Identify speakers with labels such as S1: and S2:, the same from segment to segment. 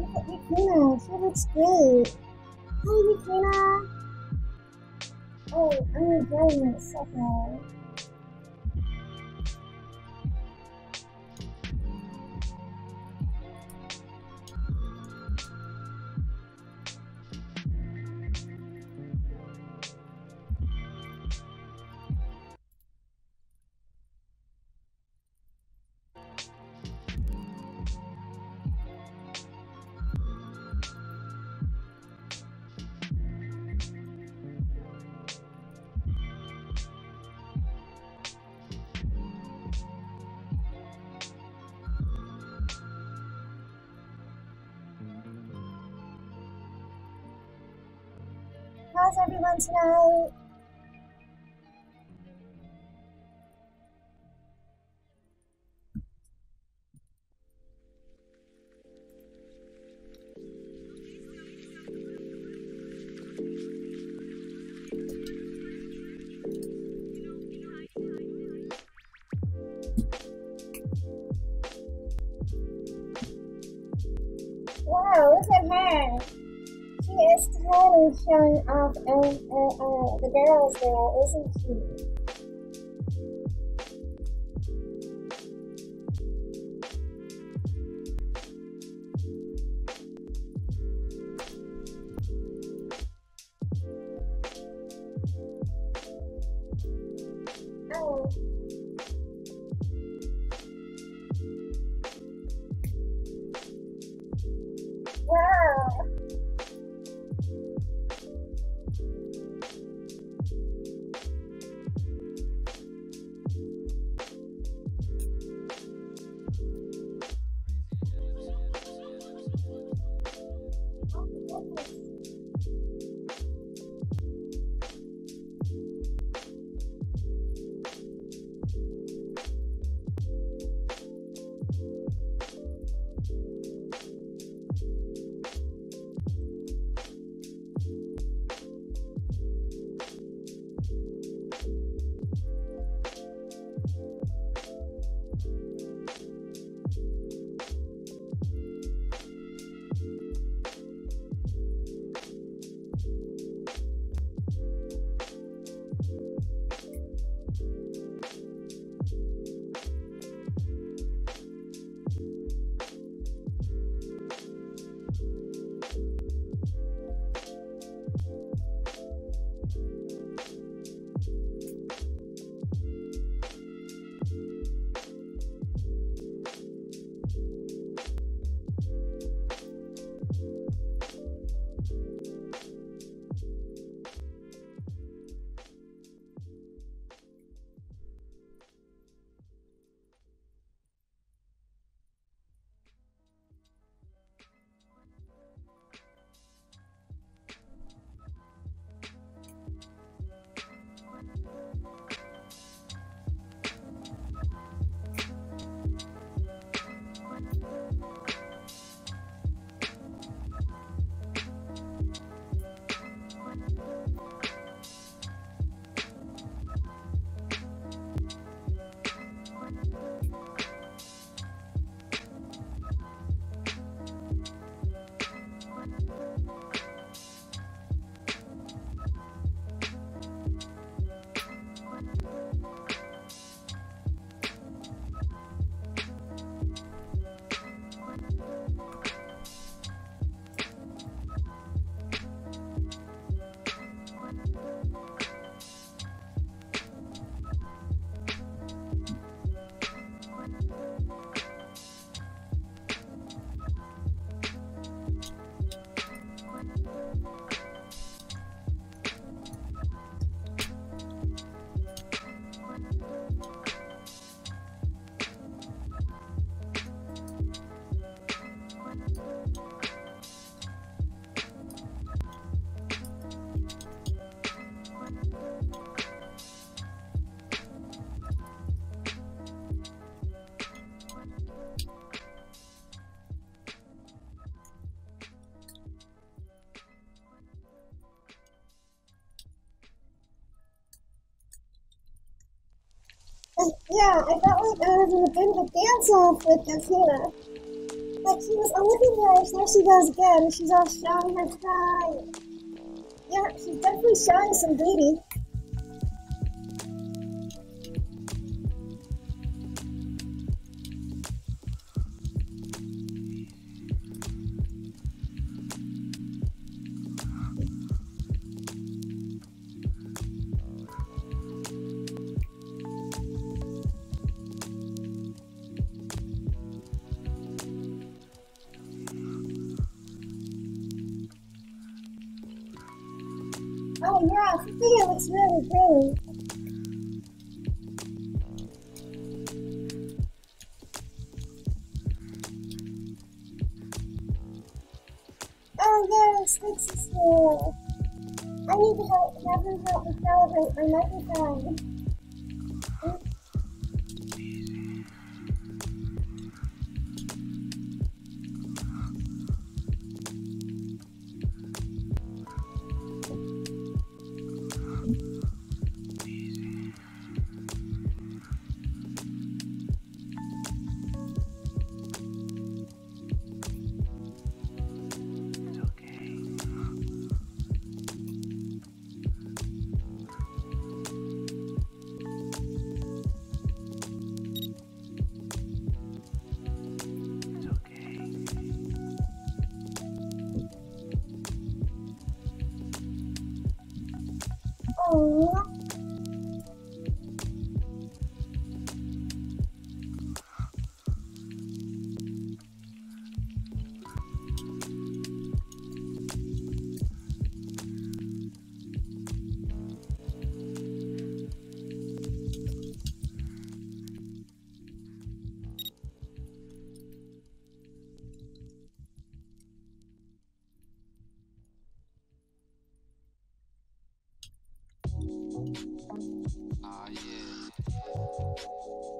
S1: Yokina. She looks great. Hi, Yokina. Oh, I'm enjoying it so showing off uh, the girls there, isn't Yeah, I felt like I was in a bit of a dance off with Yokina. like she was a little worse. There she goes again. She's all showing her pride. Yeah, she's definitely showing some booty.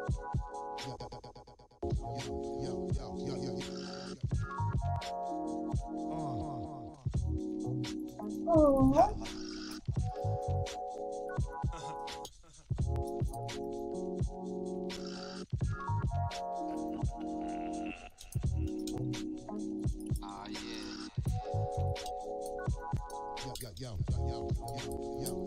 S2: Yo, yo, yo, yo, yo.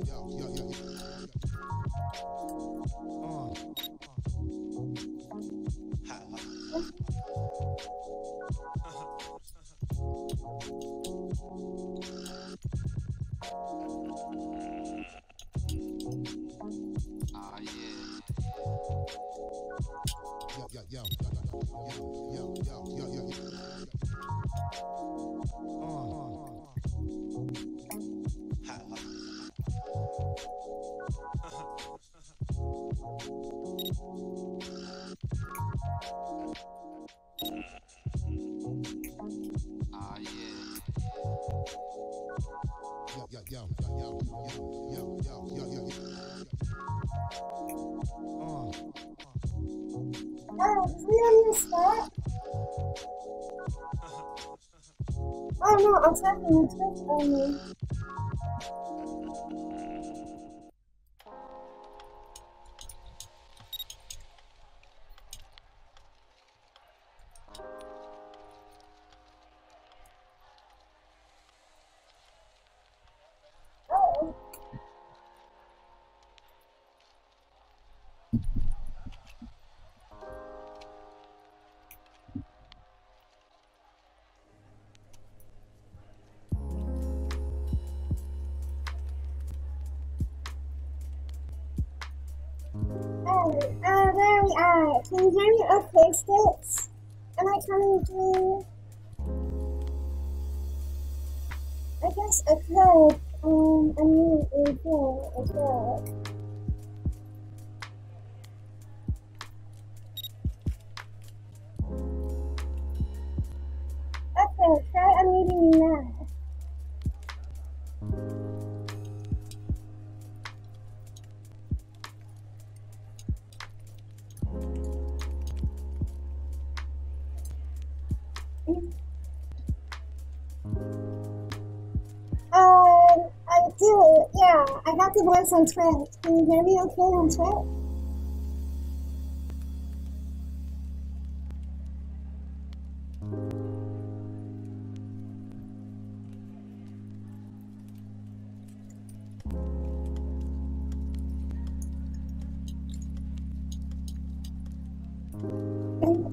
S1: Thanks for having me. conclusion of post-its. Am I coming through? I guess I could, um, I mean, a as well. us on Twitch. Are you hear me? be okay on Twitch?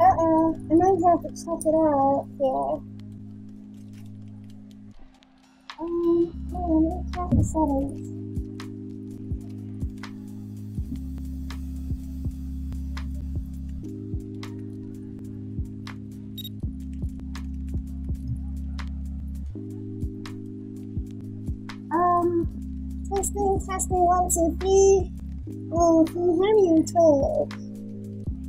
S1: Uh-oh, I might have to check it out here. Um, hold on, let me check the settings. Testing, one, two, three. Oh, can you hear me Twitch?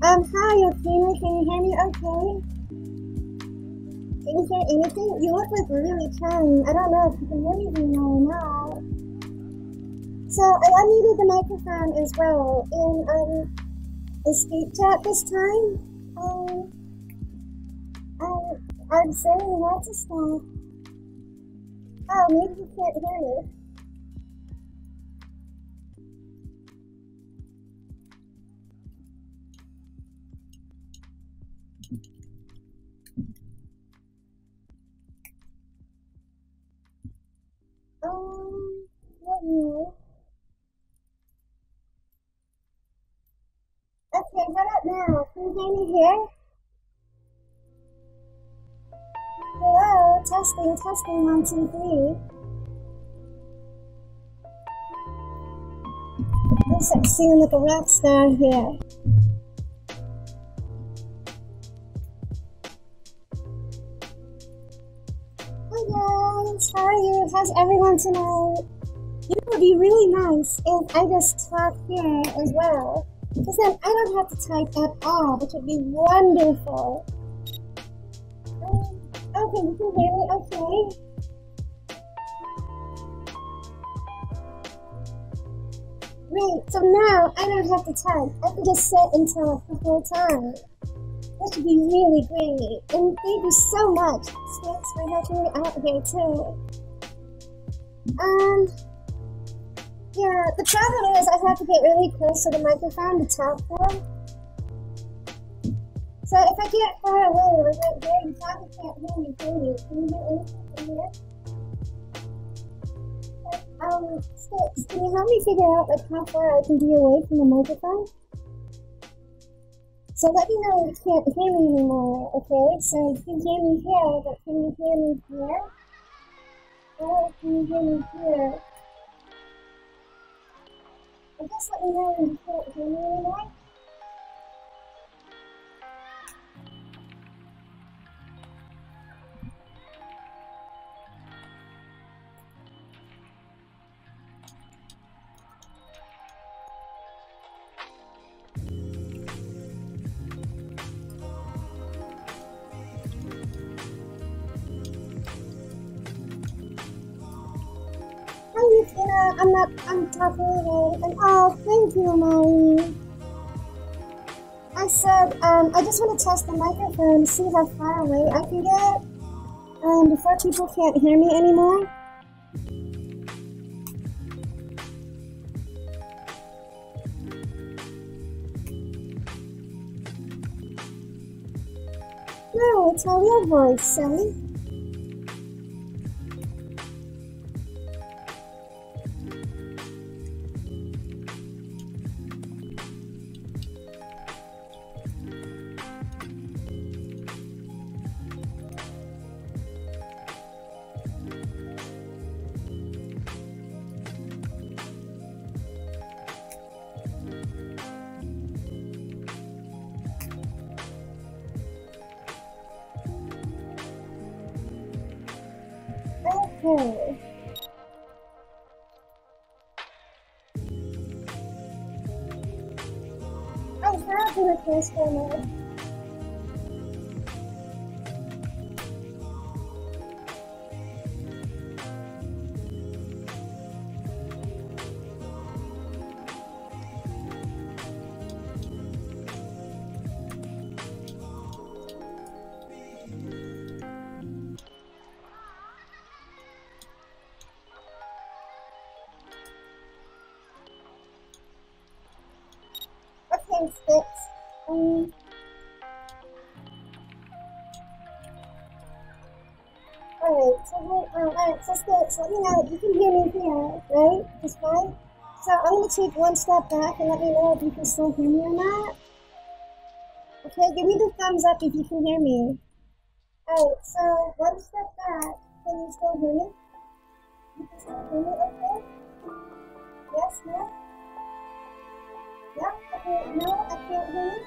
S1: Um, hi, Athena, can you hear me okay? Can you hear anything? You look like really trying. I don't know if you can hear me right now or not. So, I unmuted the microphone as well in, um, escape chat this time. Um, um, I'm saying lots of stuff. Oh, maybe you can't hear me. Here? Hello, testing, testing, one, two, three. Looks like singing like a rock star here. Hi guys, how are you? How's everyone tonight? It would be really nice if I just talk here as well. Then I don't have to type at all, which would be wonderful. Um, okay, you can hear me okay? Great, so now I don't have to type. I can just sit and talk the whole time. That should be really great. And thank you so much, Spix, for helping me out here too. Um, yeah, the problem is I have to get really close to the microphone to talk to though. So if I get far away or right there, you probably can't hear me, can you? Can you from here? Um, Spix, can you help me figure out like how far I can be away from the microphone? So let me know you can't hear me anymore, okay? So you can hear me here, but can you hear me here? Or can you hear me here? Guess let me know when you can't hear me anymore. I'm not, again. And oh, thank you, Molly. I said, um, I just want to test the microphone see how far away I can get um, before people can't hear me anymore. No, it's my real voice, silly. I have been a transformer. Take one step back and let me know if you can still hear me or not. Okay, give me the thumbs up if you can hear me. Alright, so one step back. Can you still hear me? You can still hear me okay? Yes, no? Yeah, okay, no, I can't hear you.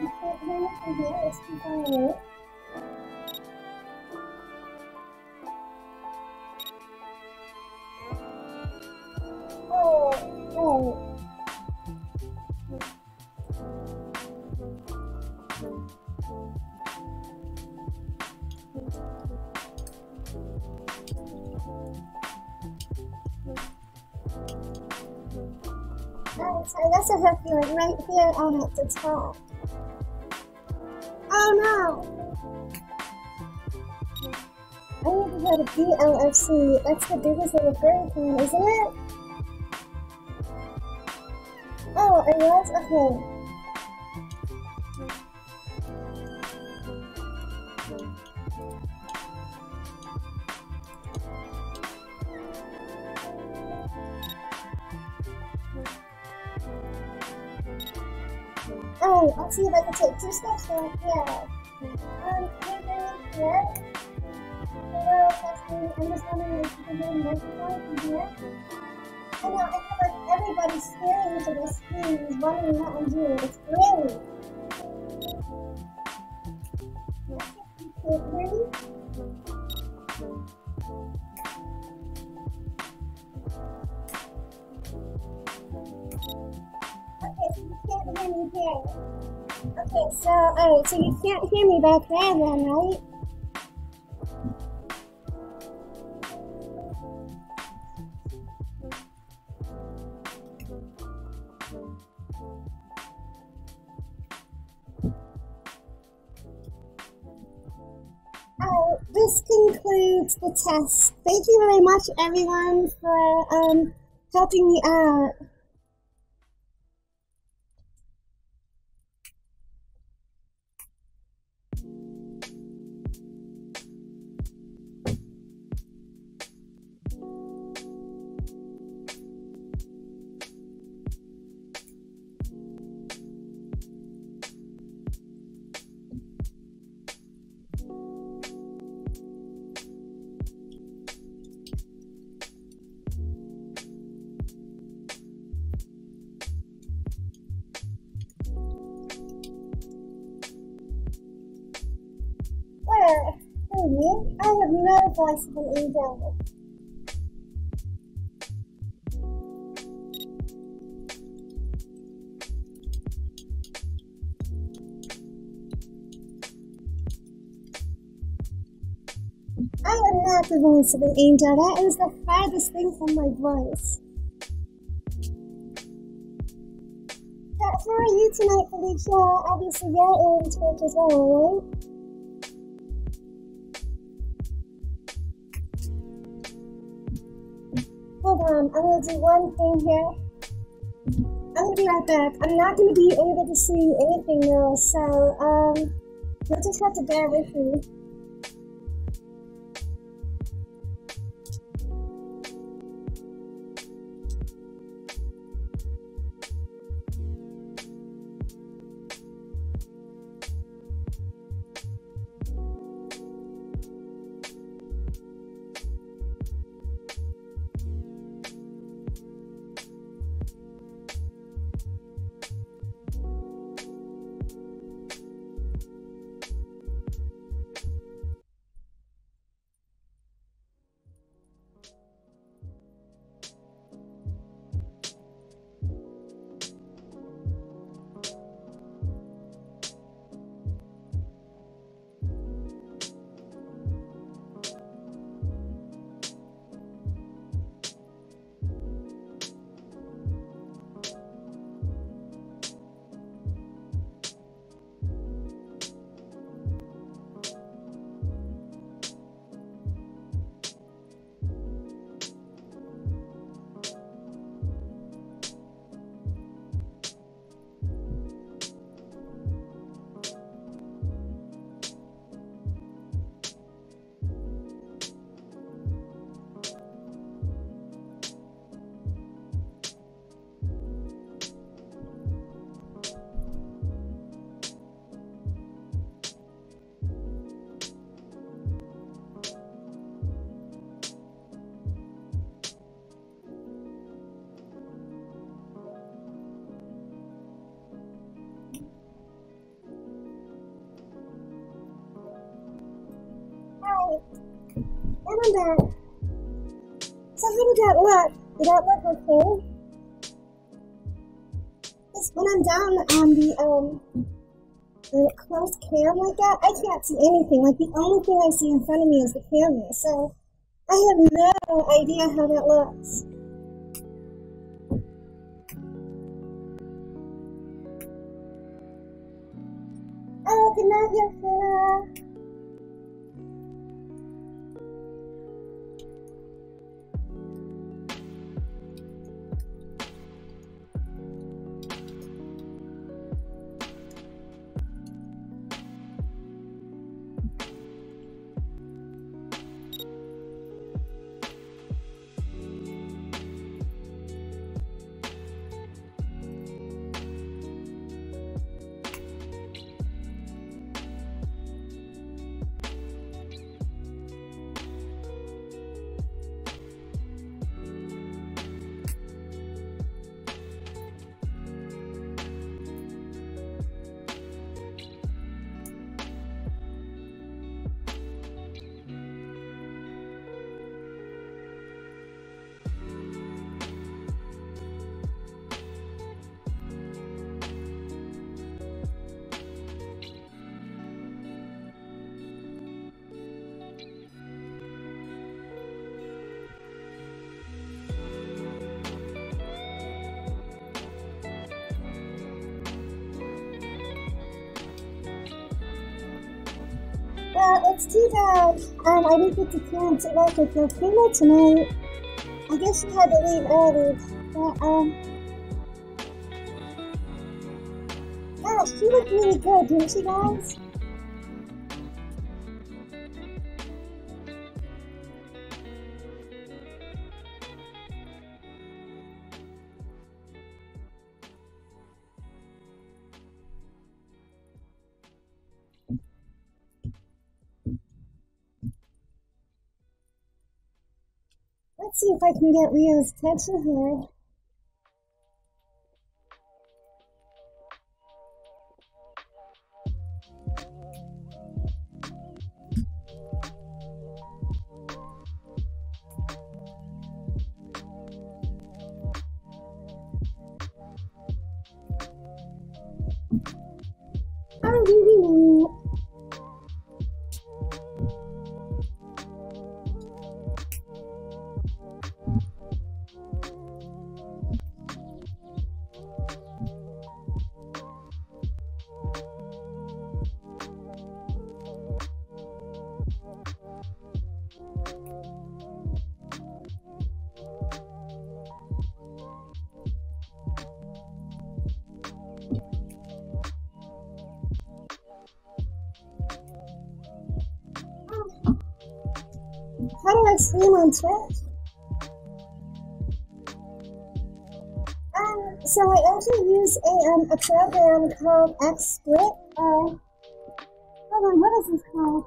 S1: You can't hear me from here, it's too far away. On at the top. Oh no! I need to go to BLFC. That's the biggest little furry con, isn't it? Oh, it was? Okay. Back there then, right? This concludes the test. Thank you very much, everyone, for um, helping me out. Who, me? I have no voice of an angel. I am not the voice of an angel. That is the farthest thing from my voice. How are you tonight, Felicia? Obviously, you're in Twitch as well, right? On, I'm gonna do one thing here. I'm gonna be right back. I'm not gonna be able to see anything though, so um, you'll just have to bear with me. See anything. Like the only thing I see in front of me is the camera. So I have no idea how that looks. Too bad. Um, I didn't get to camp to work with Filipino tonight. I guess she had to leave early. But, um... Yeah, she looked really good, didn't she, guys? Can get Leo's attention here. Program called XSplit. Uh, hold on, what is this called?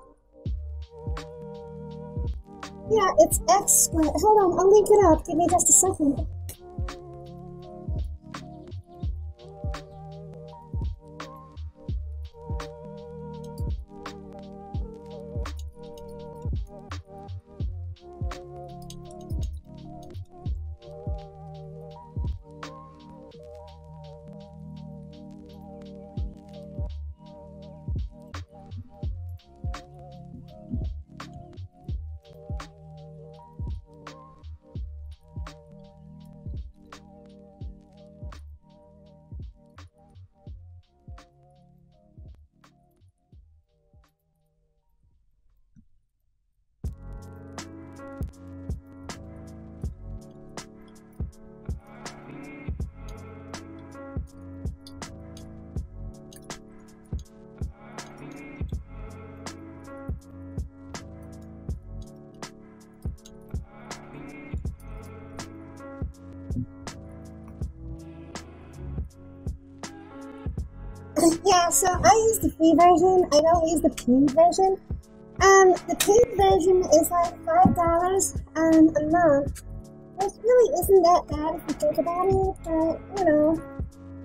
S1: Yeah, it's XSplit. Hold on, I'll link it up. Give me just a second. Free version. I don't use the paid version. Um, the paid version is like five dollars um a month, which really isn't that bad if you think about it. But you know,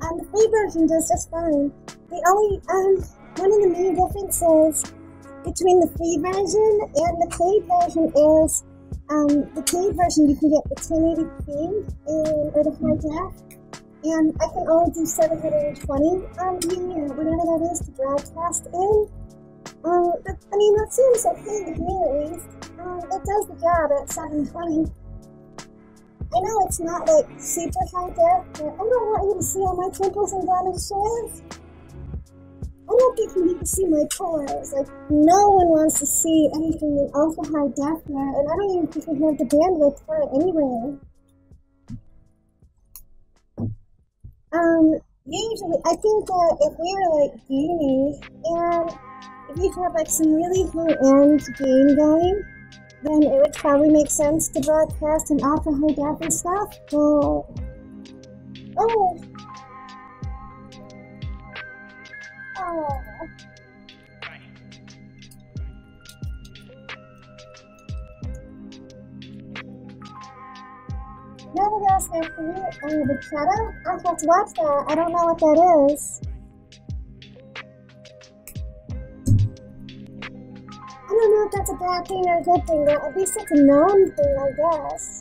S1: um, the free version does just fine. The only um one of the main differences between the free version and the paid version is Um, the paid version, you can get the 1080p and, or the high def, and I can only do 720 um, or whatever that is to broadcast in. Um, but, I mean, that seems okay to me at least. Um, it does the job at 720. I know it's not like super high def, but I don't want you to see all my pimples and blemishes. I don't think you need to see my pores. Like, no one wants to see anything in ultra high def yet, and I don't even think we have the bandwidth for it anyway. Um, usually, I think that if we were like gaming, and if you have like some really high-end game going, then it would probably make sense to broadcast in ultra high def and stuff. But oh, oh, For you. Oh, the? I have to watch that. I don't know what that is. I don't know if that's a bad thing or a good thing, but at least it's a known thing, I guess.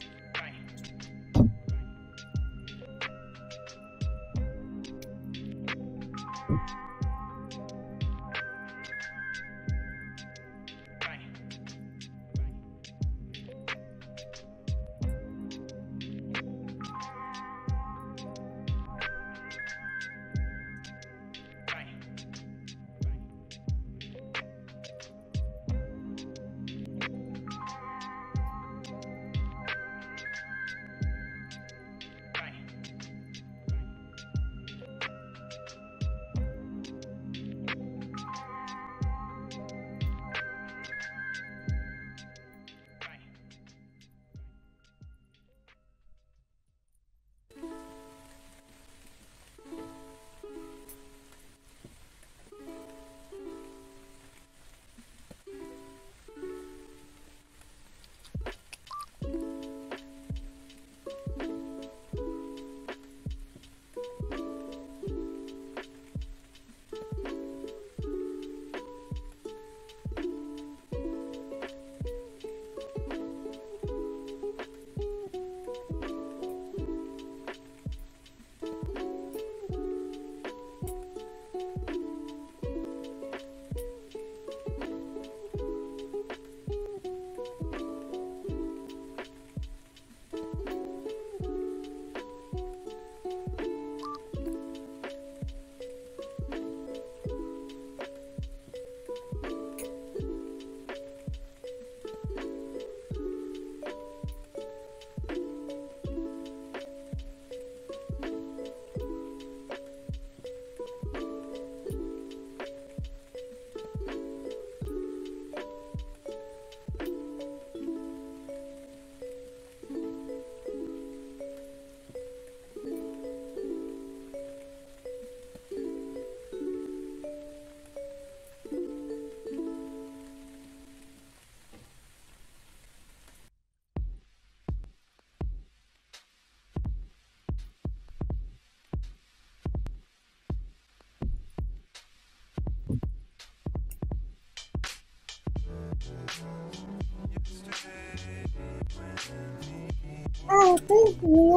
S1: Oh,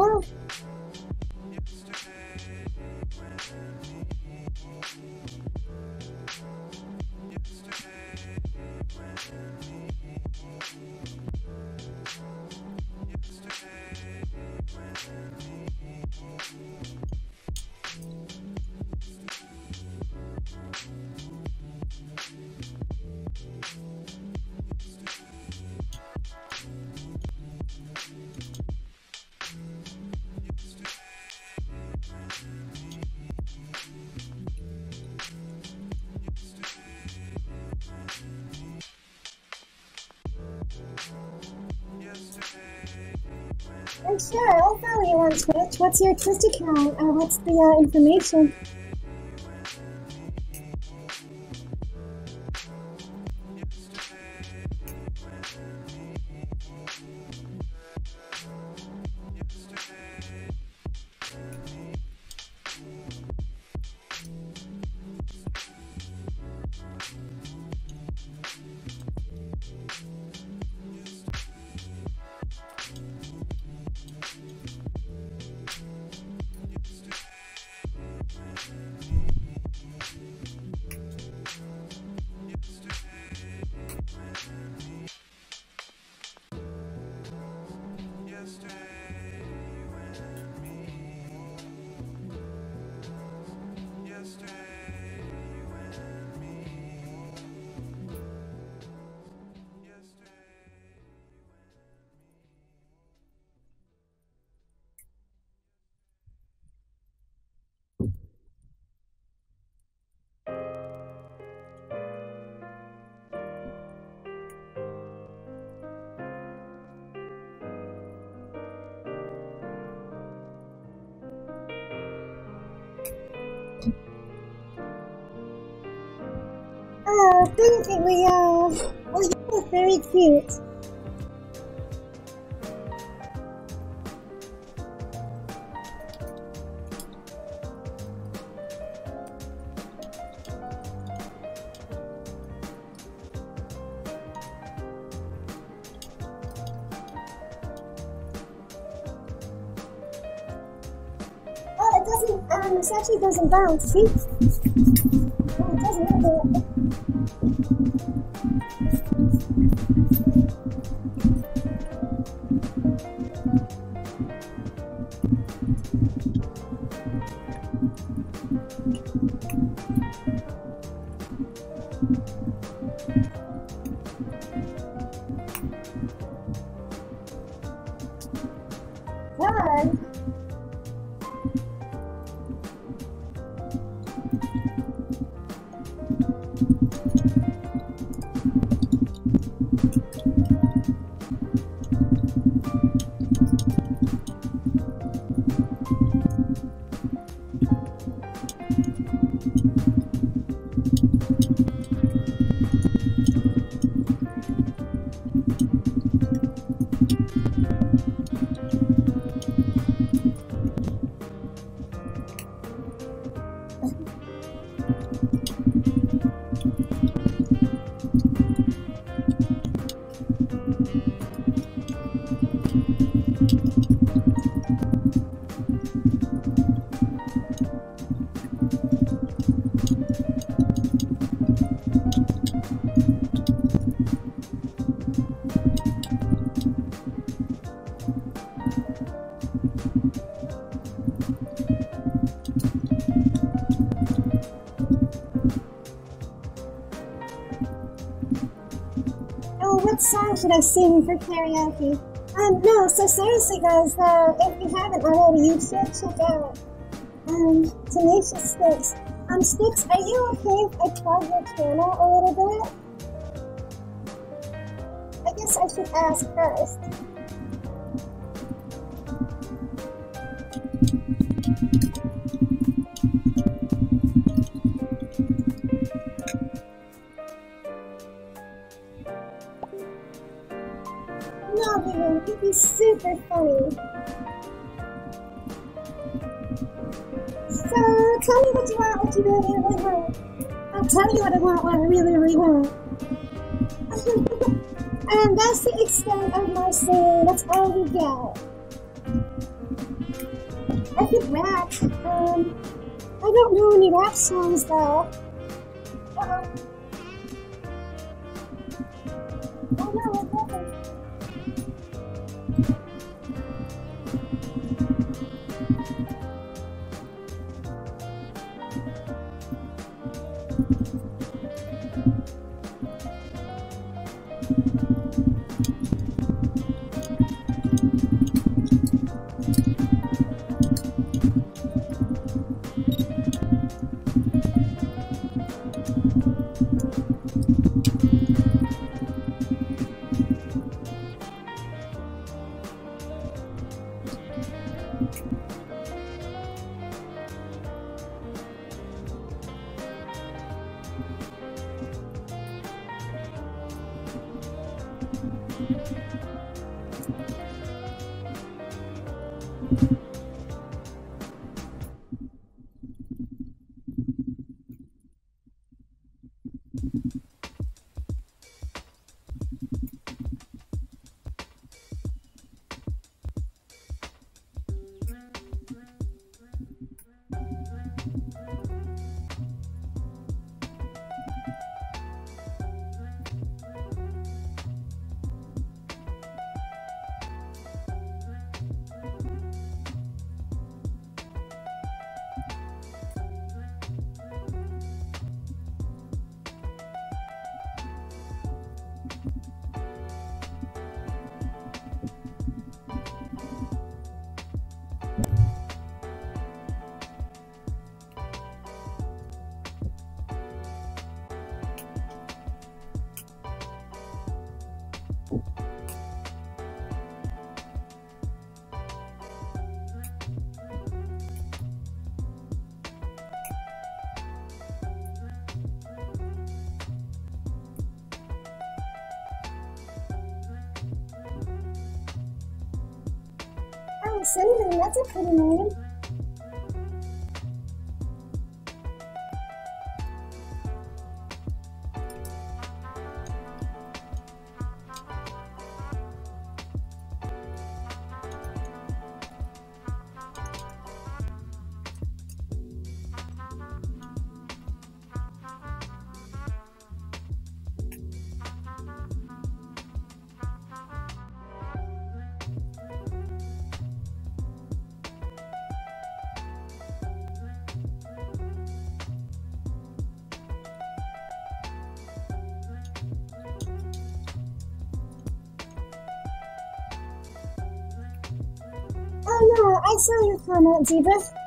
S1: sure. I'll follow you on Twitch. What's your Twitch account? Uh, what's the uh, information? Doesn't see? Oh, it doesn't either. Should I sing for karaoke? Um, no, so seriously, guys, uh, if you haven't already, you should check out, um, Tenacious Sticks. Um, Sticks, are you okay if I plug your channel a little bit? I guess I should ask first. Tell you what I want, what I really, really want. and that's the extent of my singing. That's all you get. I could rap. Um, I don't know any rap songs though. Uh-oh. Oh no, what Oh, Cinnamon, your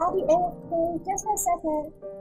S1: I'll be AFK. Just a second.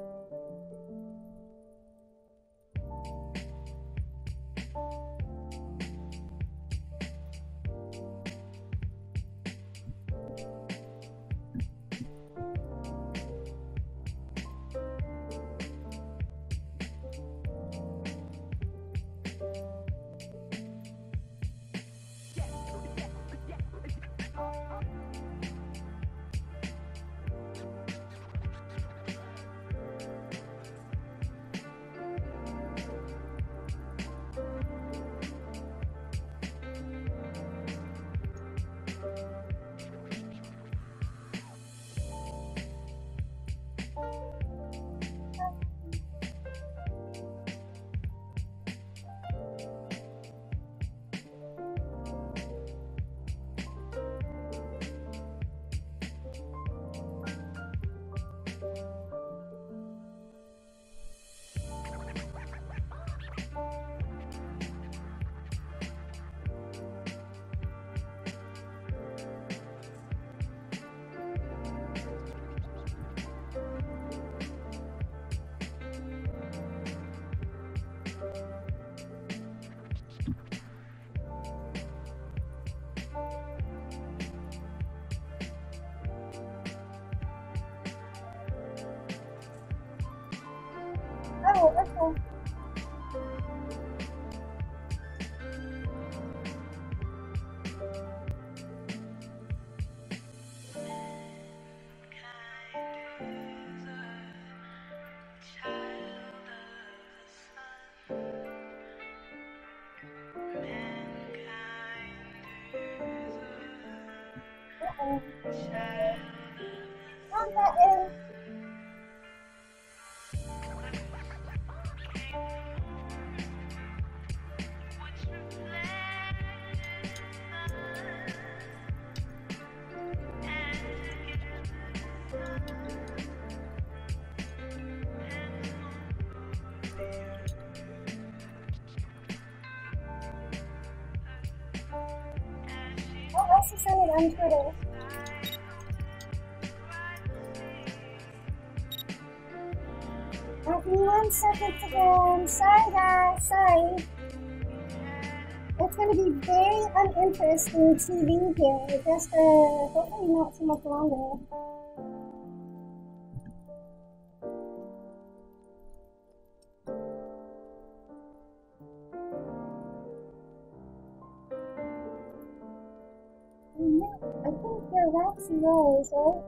S1: On Twitter. One second to go. I'm sorry, guys. Sorry. It's going to be very uninteresting TV here. Just uh, hopefully not too much longer. Waxy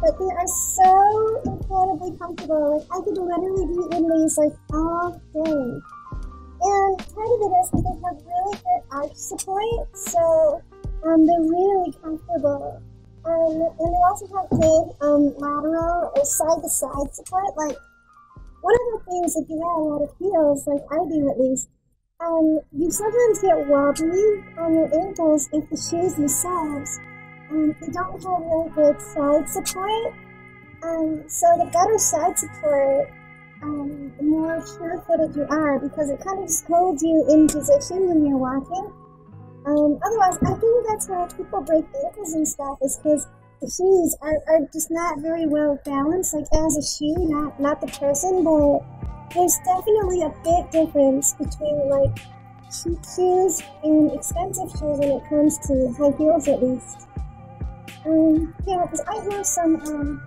S1: but they are so incredibly comfortable. Like I could literally be in these like all day. And part of it is that they have really good arch support, so um, they're really comfortable. Um, and they also have good um, lateral or side to side support. Like one of the things if you have a lot of heels, like I do at least, um, you sometimes get wobbly on your ankles if the shoes themselves um, they don't have really good side support. Um, so the better side support, um, the more sure-footed you are because it kind of just holds you in position when you're walking. Um, otherwise, I think that's why people break ankles and stuff is because the shoes are, are just not very well balanced, like as a shoe, not not the person, but there's definitely a big difference between like cheap shoes and expensive shoes when it comes to high heels at least. Um, yeah, because I have some, um,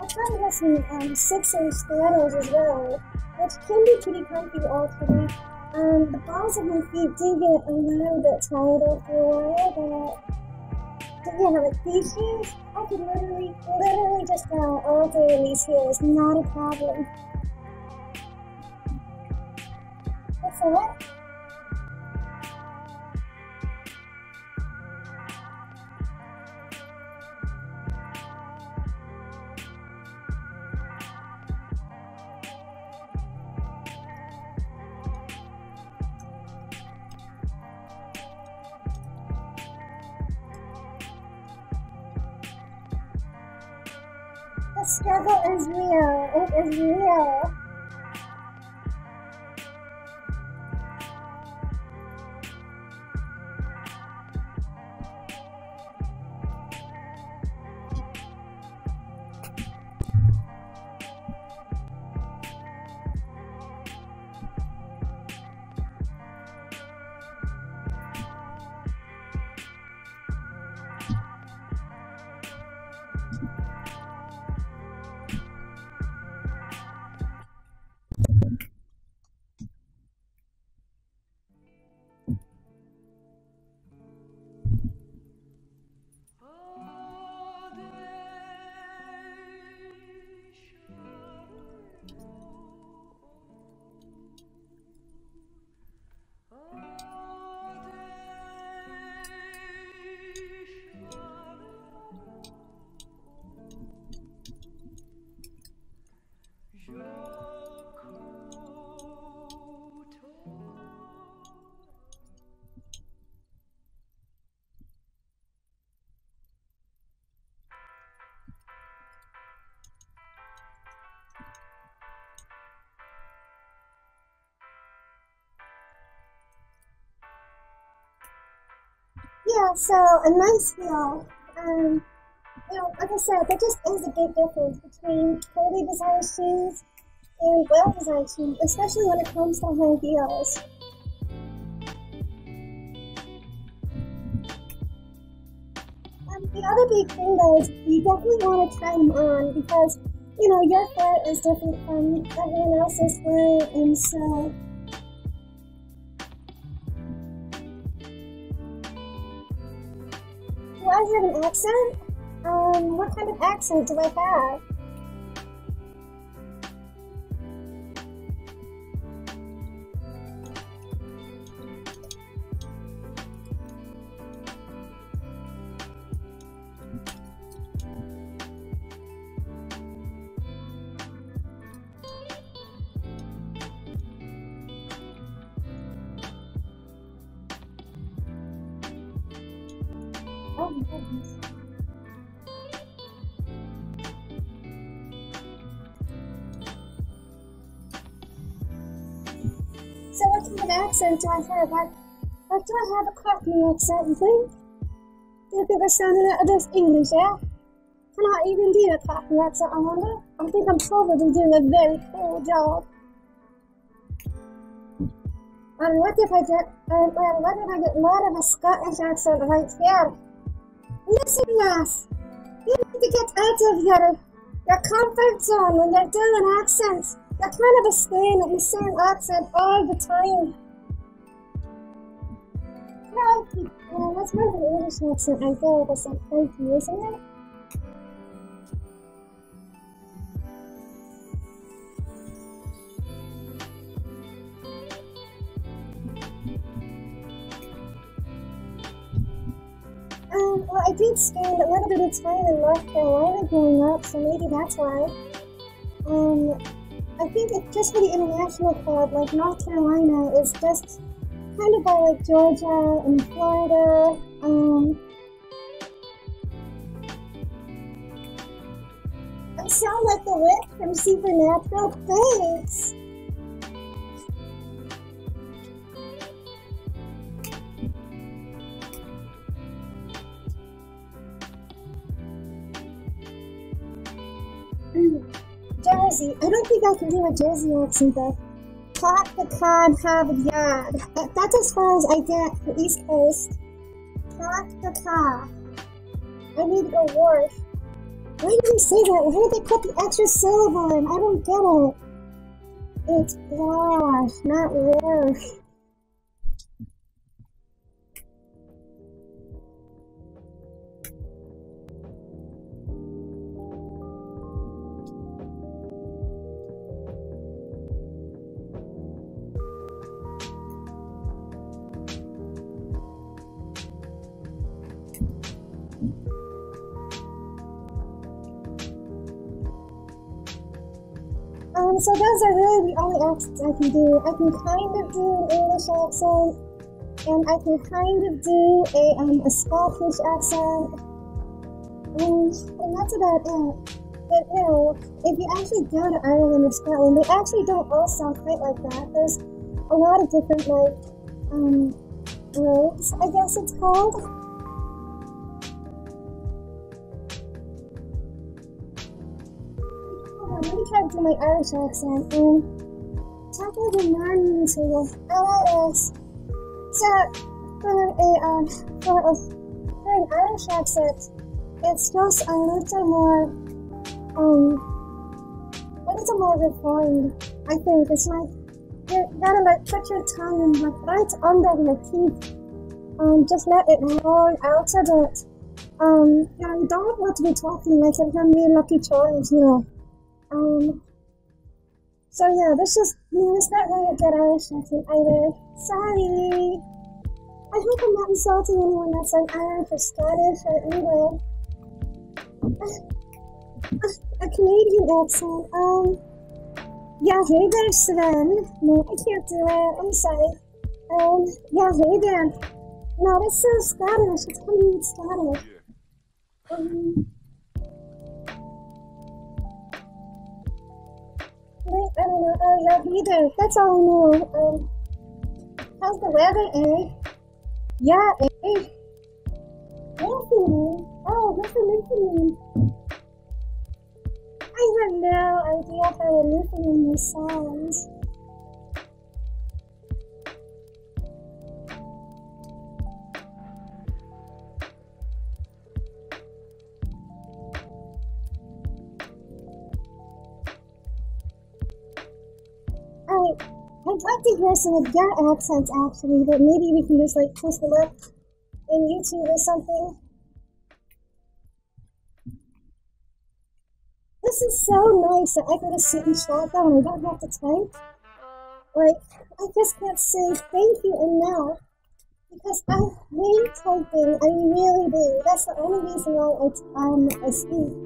S1: I probably have some, um, six-inch stilettos as well, which can be pretty comfy actually. Um, the balls of my feet do get a little bit tired after a while, but, but yeah, like these shoes, I could literally, literally just go all day in these heels, not a problem. What's that? So a nice heel. Um, you know, like I said, there just is a big difference between poorly designed shoes and well designed shoes, especially when it comes to high heels. Um, the other big thing though is you definitely want to try them on because, you know, your foot is different from everyone else's foot, and so I have an accent? Um, what kind of accent do I have? Accent do I have? Like, like do I have a Cockney accent, think? Do you think I sounded a bit English, yeah? Can I even do a Cockney accent, I wonder? I think I'm probably doing a very poor job. And what if I get, uh, well, what if I get more of a Scottish accent right here? Listen, lass. You need to get out of your your comfort zone when you're doing accents. You're kind of staying in the same accent all the time. Keep. Well, that's more of an English accent. I feel like it's like funky, isn't it? Um, well, I did spend a little bit of time in North Carolina growing up, so maybe that's why. Um, I think it's just for the international club, like North Carolina is just kind of by like Georgia and Florida. Um, I sound like the witch from Supernatural. Thanks. Jersey. I don't think I can do a Jersey accent though. Clock the cod, have a yard. That- That's as far as I get for East Coast. Clock the car. I need go work. Why did you say that? Why did they put the extra syllable in? I don't get it. It's wash, not work. So those are really the only accents I can do. I can kind of do an English accent, and I can kind of do a um a Scottish accent, um, and that's about it. But no, if you actually go to Ireland or Scotland, they actually don't all sound quite like that. There's a lot of different like um roads, I guess it's called. On, let me try to do my Irish accent. Um, talk a little more to you. LIS. So, for a, um, for a, for an Irish accent, it's just a little more, um, a little more refined. I think it's like you gotta like put your tongue like right under your teeth. Um, just let it roll out a bit. Um, yeah, you don't want to be talking like you're gonna Lucky Charms, you know. Um, so yeah, this is, know, it's not really a good Irish accent either. Sorry. I hope I'm not insulting anyone that's like Irish or Scottish or English. A Canadian accent. Um, yeah, hey there, Sven. No, I can't do it. I'm sorry. Um, yeah, hey there. No, this is Scottish. It's coming in Scottish. Um, I know. Oh, yeah, hey there. That's all I know. Um, how's the weather, eh? Yeah, eh? Newfoundland. Oh, what's a Newfoundland? I have no idea how a Newfoundland sounds. Like to hear some of your accents actually, but maybe we can just like post them up in YouTube or something. This is so nice that I can just sit and down and I don't have to type. Like, I just can't say thank you enough because I hate typing. I really do. That's the only reason why I, um, I speak.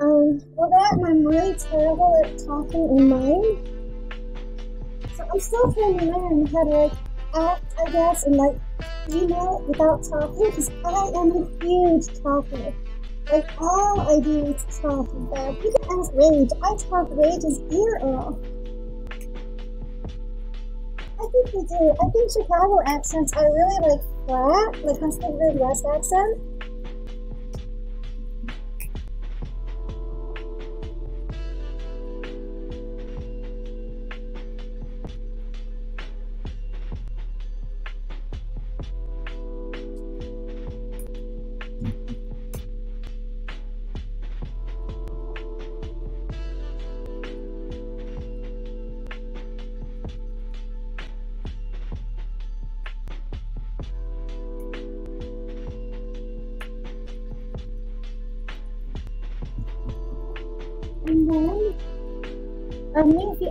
S1: Um, well, that I'm really terrible at talking in mind. I'm still trying to learn how to act, I guess, and like email without talking because I am a huge talker. Like all I do is talk. But you can ask Rage. I talk Rage's ear off. I think we do. I think Chicago accents are really like flat, like that's the Midwest accent.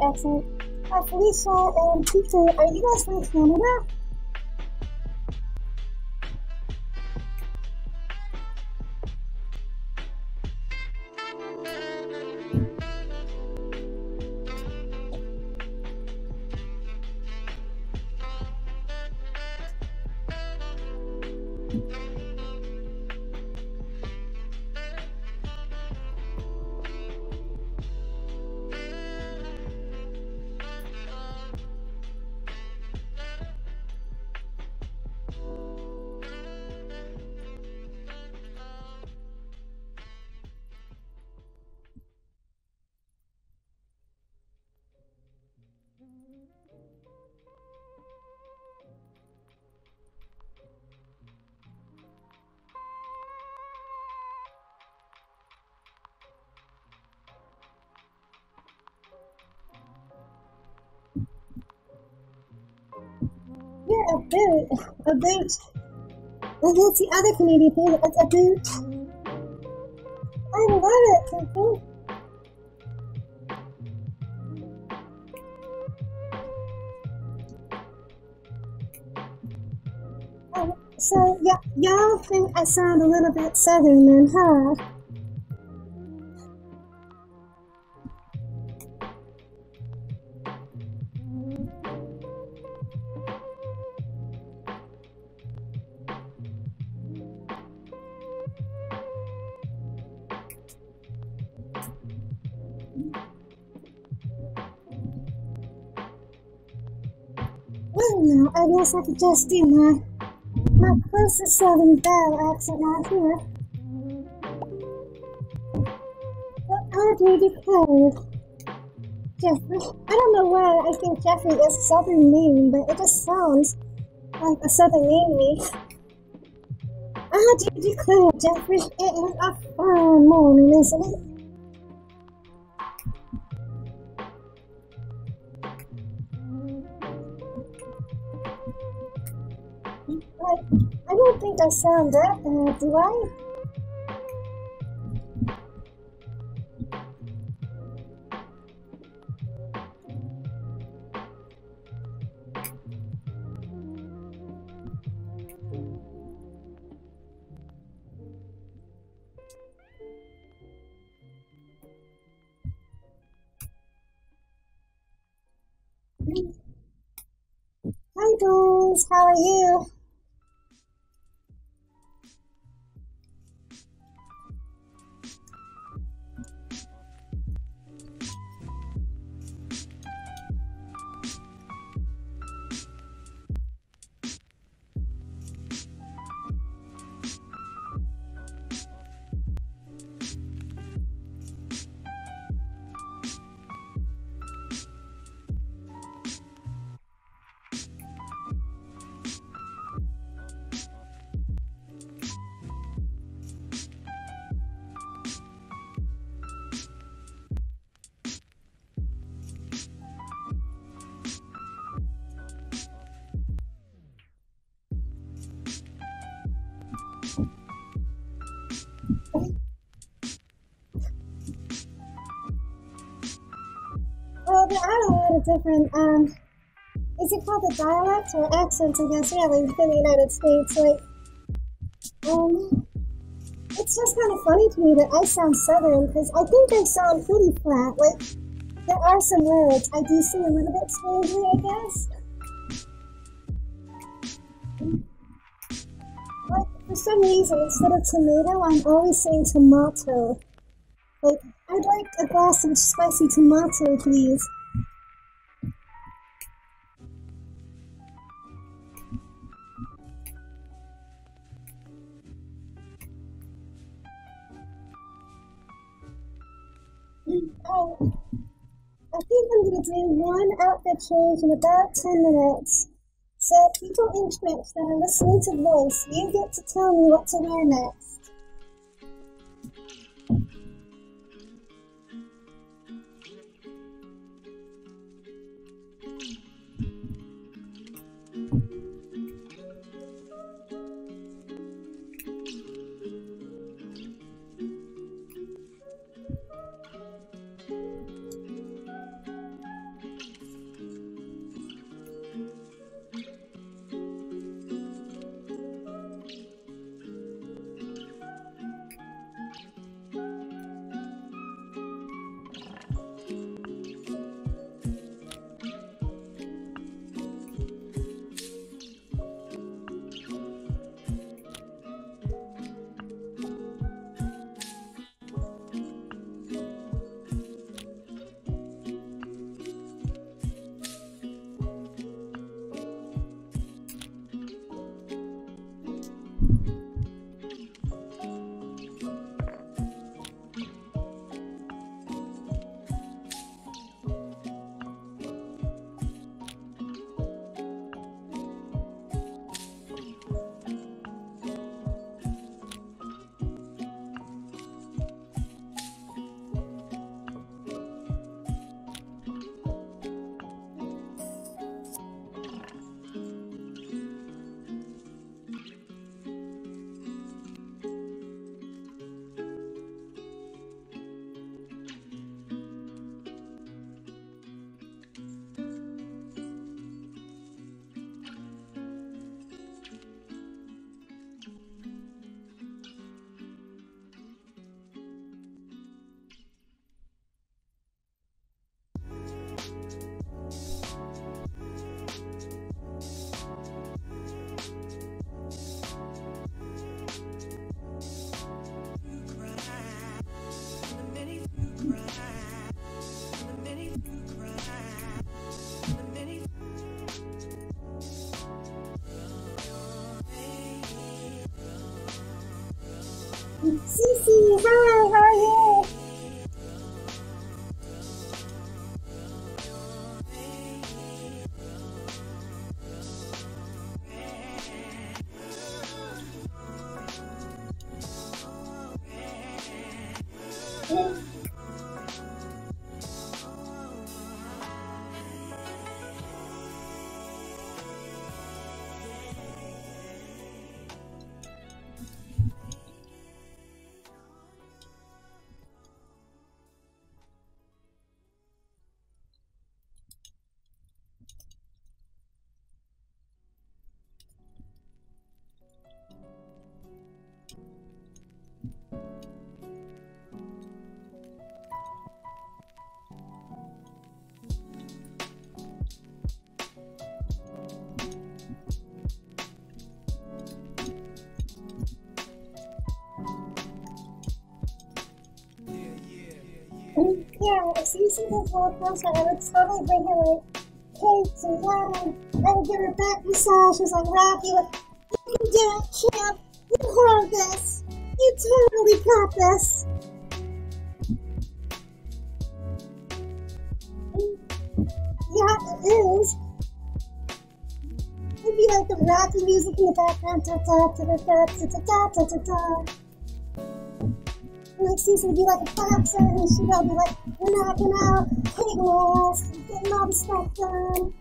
S1: Accent. Uh, Felicia and Peter, are you guys from Canada? A boot. Boot. That's the other Canadian thing. It's a boot. I love it. Um, so, y'all think I sound a little bit southern then, huh? Now, I guess I could just do my, my closest southern belle accent out here. But I do declare, Jeffrey, I don't know why I think Jeffrey is a southern name, but it just sounds like a southern name to me. I do declare, Jeffrey, it is a fine morning, isn't it? That bad, do I? Different, um, is it called the dialects or accents, I guess, really, the United States? Like, um, it's just kind of funny to me that I sound southern because I think I sound pretty flat. Like, there are some words I do say a little bit strangely, I guess. Like, for some reason, instead of tomato, I'm always saying tomato. Like, I'd like a glass of spicy tomato, please. Change in about 10 minutes. So, people in Twitch that are listening to voice, you get to tell me what to wear next. Sim, Yeah, if Cici was more closer, I would totally bring her like cakes and wine. I would give her back massages like Rocky. Like, you do it, champ. You hold this. You totally got this. Yeah, it is. It'd be like the Rocky music in the background. Da da da da da da da da da da excuse to be like a fuck and she'll be like, we're not gonna hit getting all the stuff done.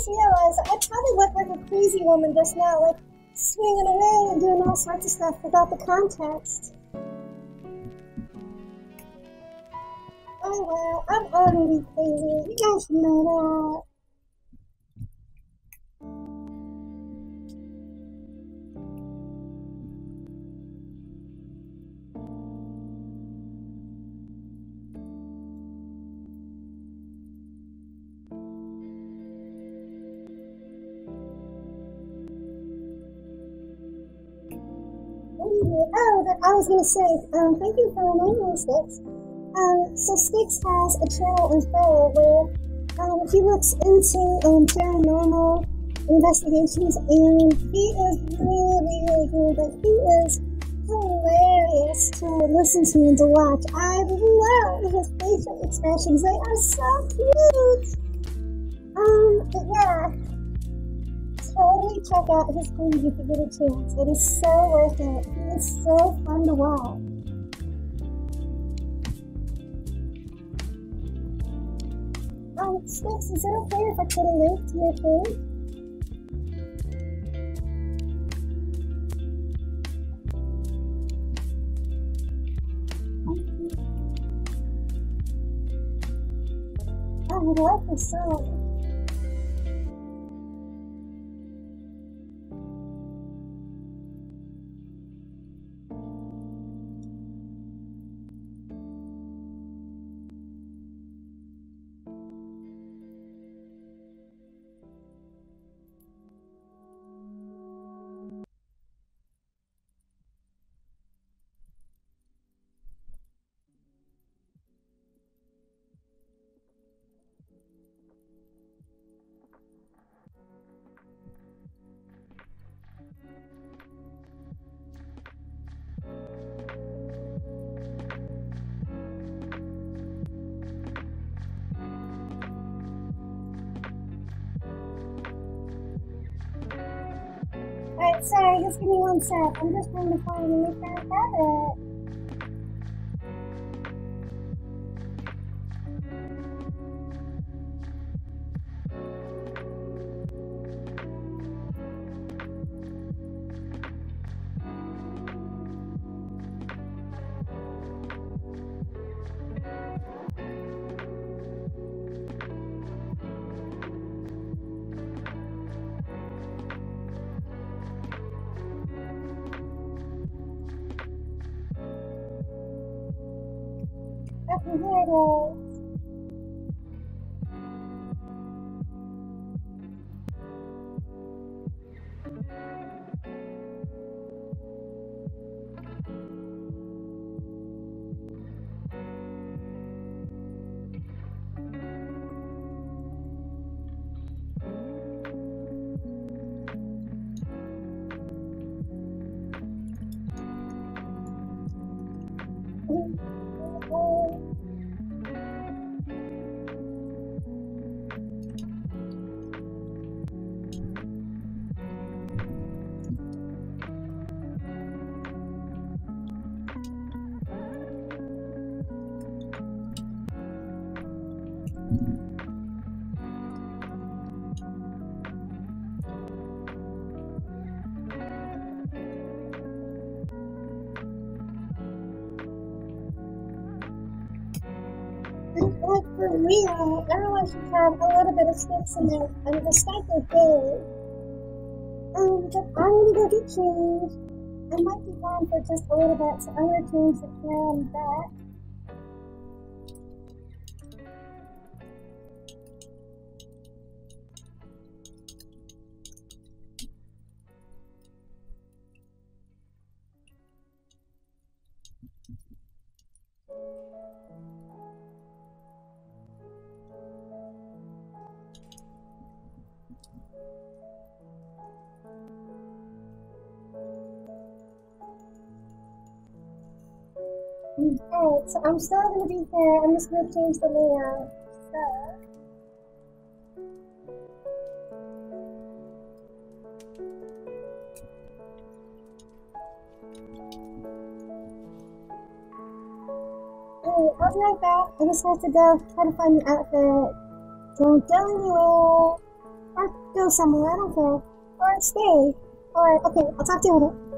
S1: Just realized I probably look like a crazy woman just now, like swinging away and doing all sorts of stuff without the context. Oh well, I'm utterly crazy. You guys know that. Was gonna say, um, thank you for reminding me, Sticks. Um, so Sticks has a channel on Feral where um, he looks into um, paranormal investigations, and he is really, really good. Like he is hilarious to listen to and to watch. I love his facial expressions; they are so cute. Um, but yeah, totally check out his page if you get a chance. It is so worth it. He is so fun to watch. Um, Sticks, is it okay if I put a link to your page? I would like the song. said, I'm just Minsan, to gusto a new yung character. Real, everyone should have a little bit of sticks in there. and mean, the stacks are big. Um, but I'm gonna go get changed. I might be gone for just a little bit, so I'm gonna change the cam back. So I'm still gonna be here. I'm just gonna change the layout. So. I'll be right back. I just have to go try to find an outfit. Don't go anywhere. Or go somewhere, I don't care. Or stay. Or, okay, I'll talk to you later.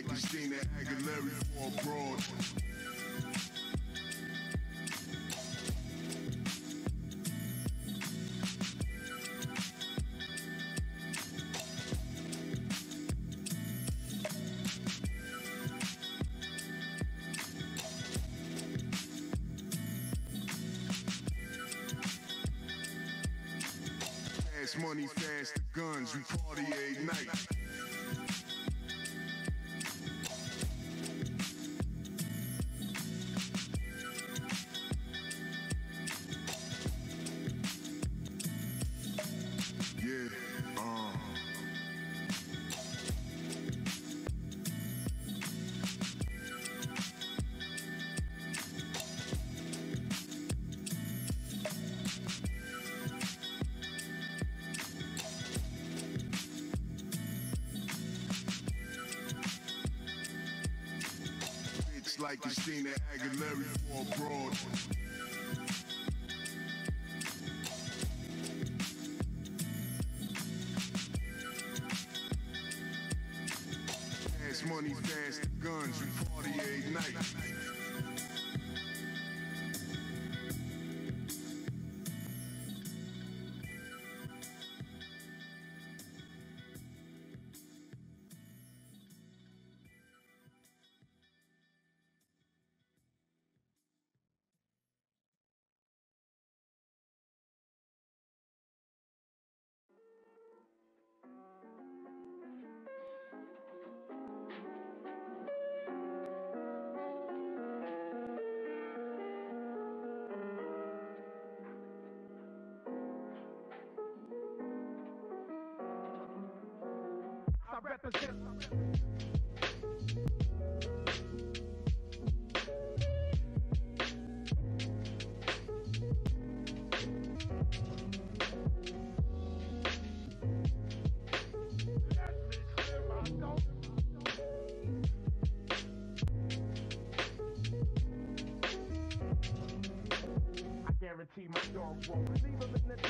S3: Like Christina Aguilera for abroad. Fast Christina Aguilera for abroad. Fast
S4: I represent. Guarantee my dogs won't leave them in the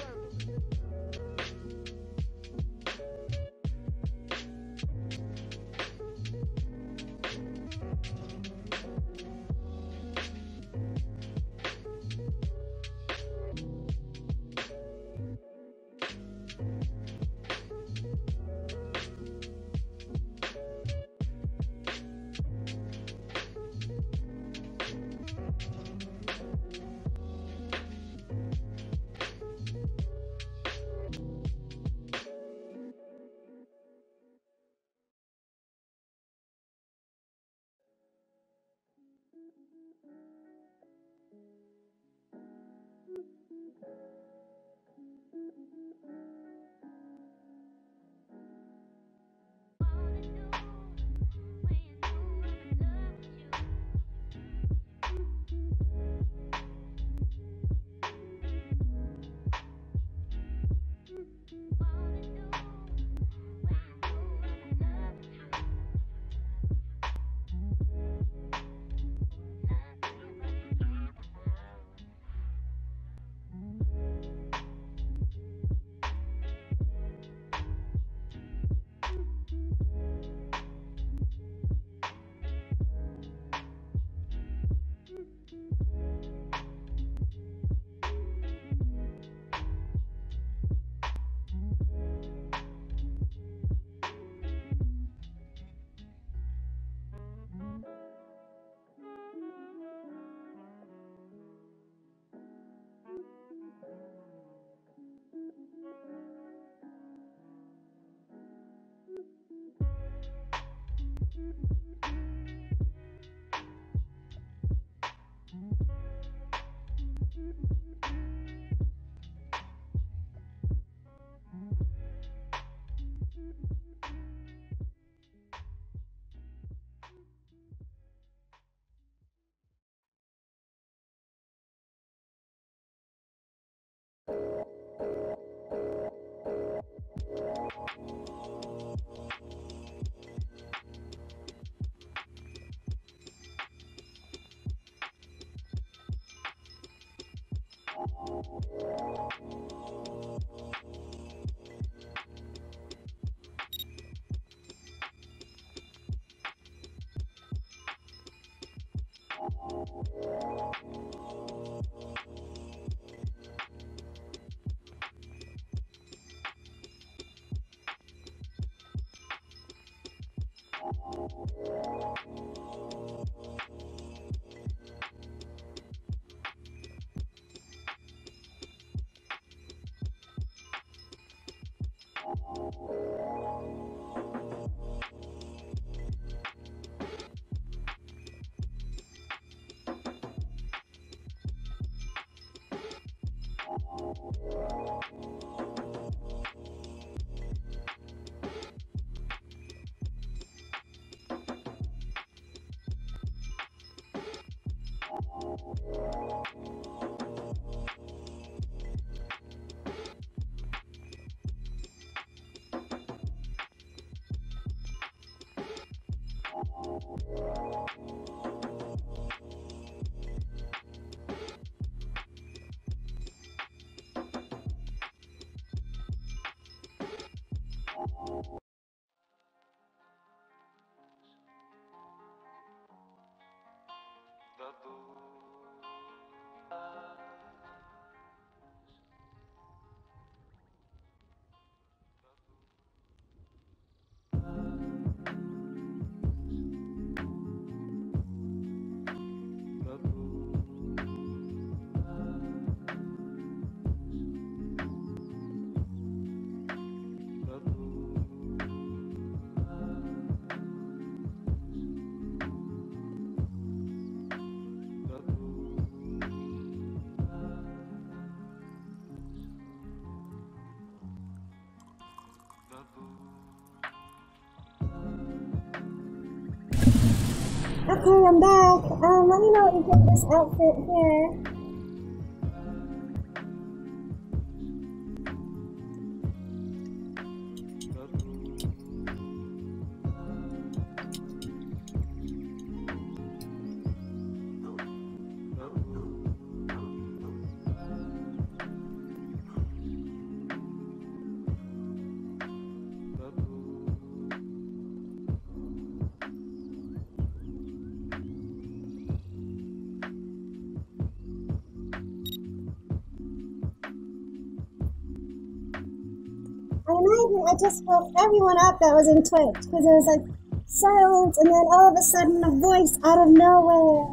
S4: Thank you. trouble.
S1: Okay, I'm back. Um, let me know what you think of this outfit here. Woke everyone up that was in Twitch because it was like silence and then all of a sudden a voice out of nowhere.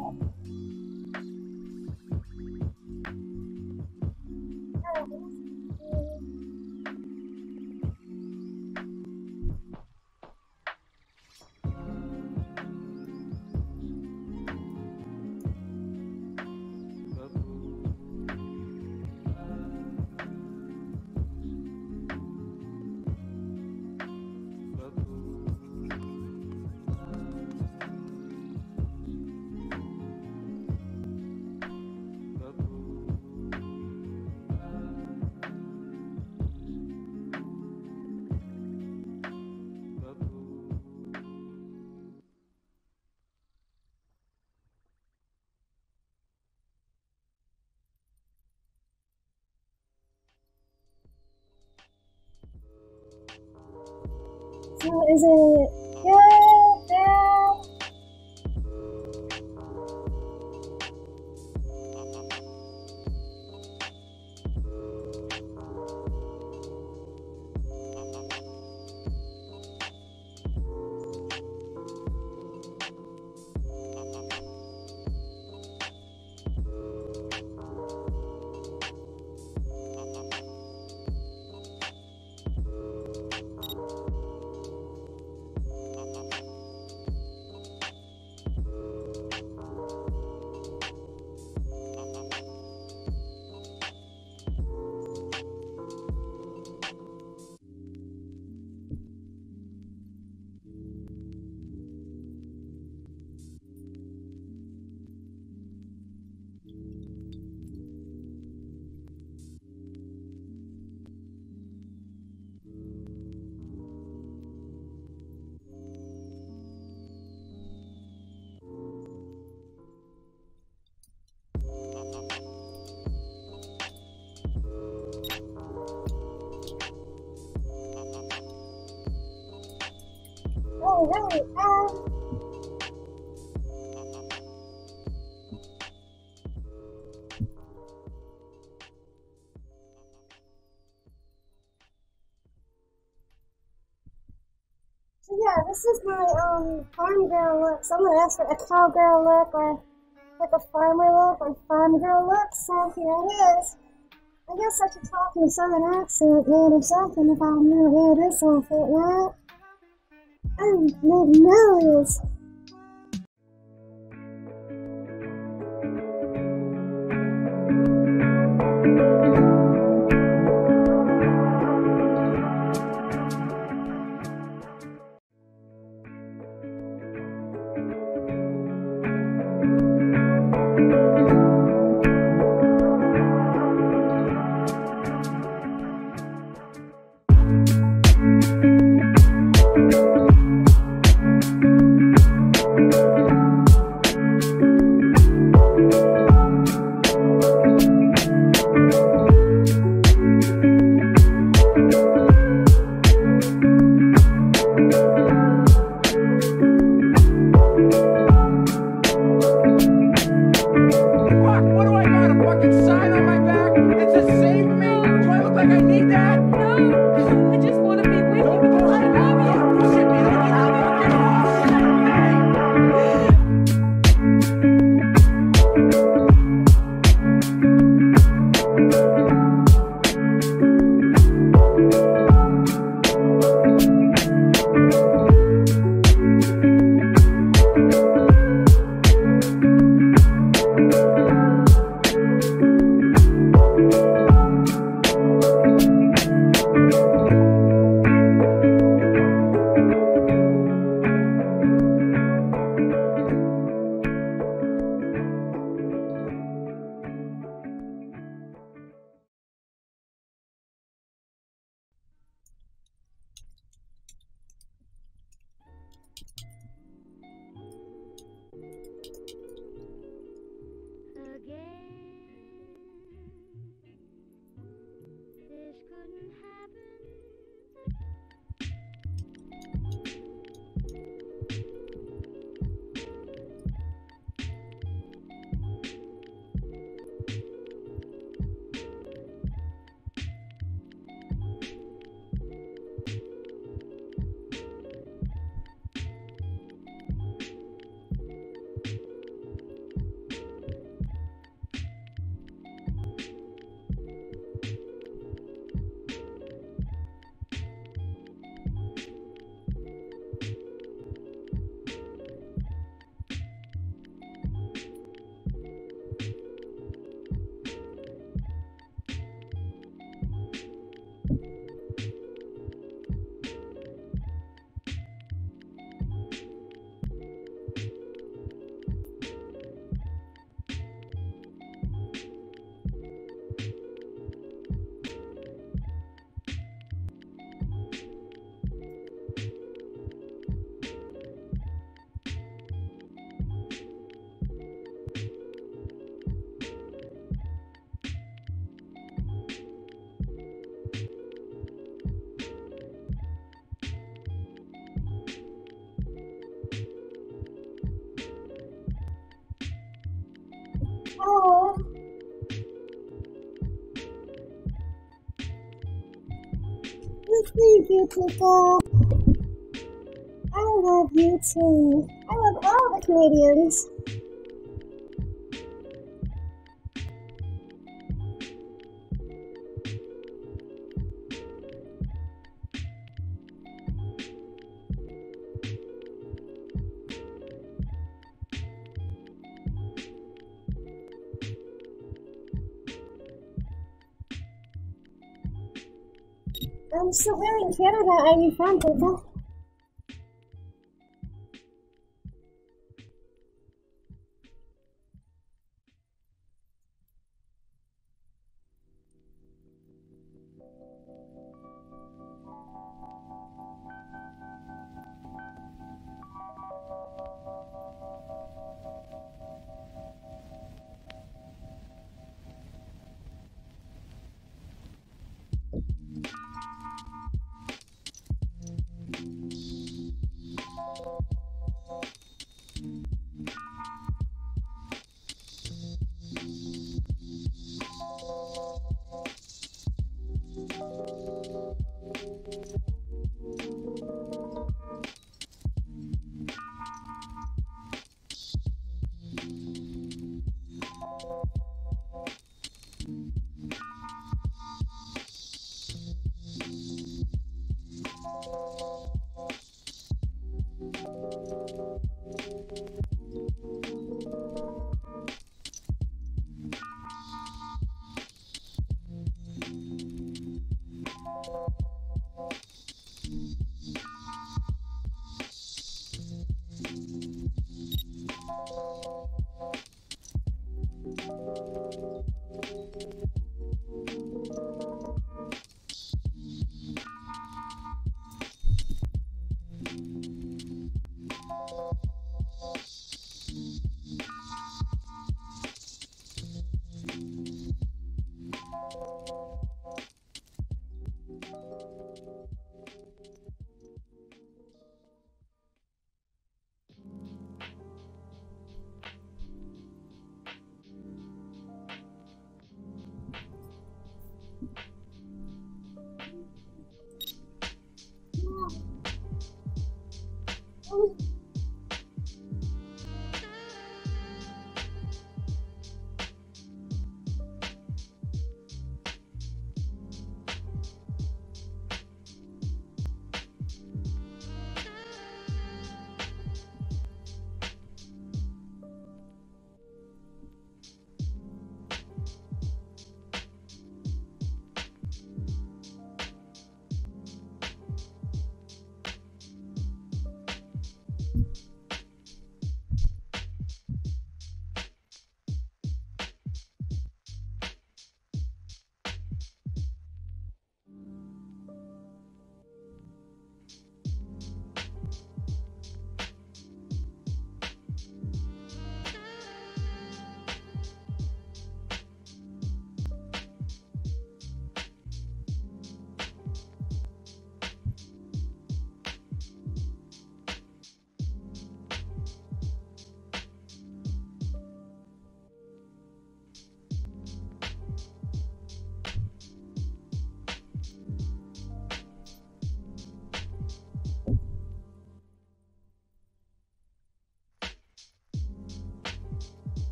S1: So yeah, this is my um farm girl look. Someone asked for a cowgirl look or like a farmer look or farm girl look, so here it is. I guess I could talk in a southern accent, native something if I knew where this
S4: it, right?
S5: No. people. I love you
S1: too. I love all the Canadians. مصيرها ألفان تتحدث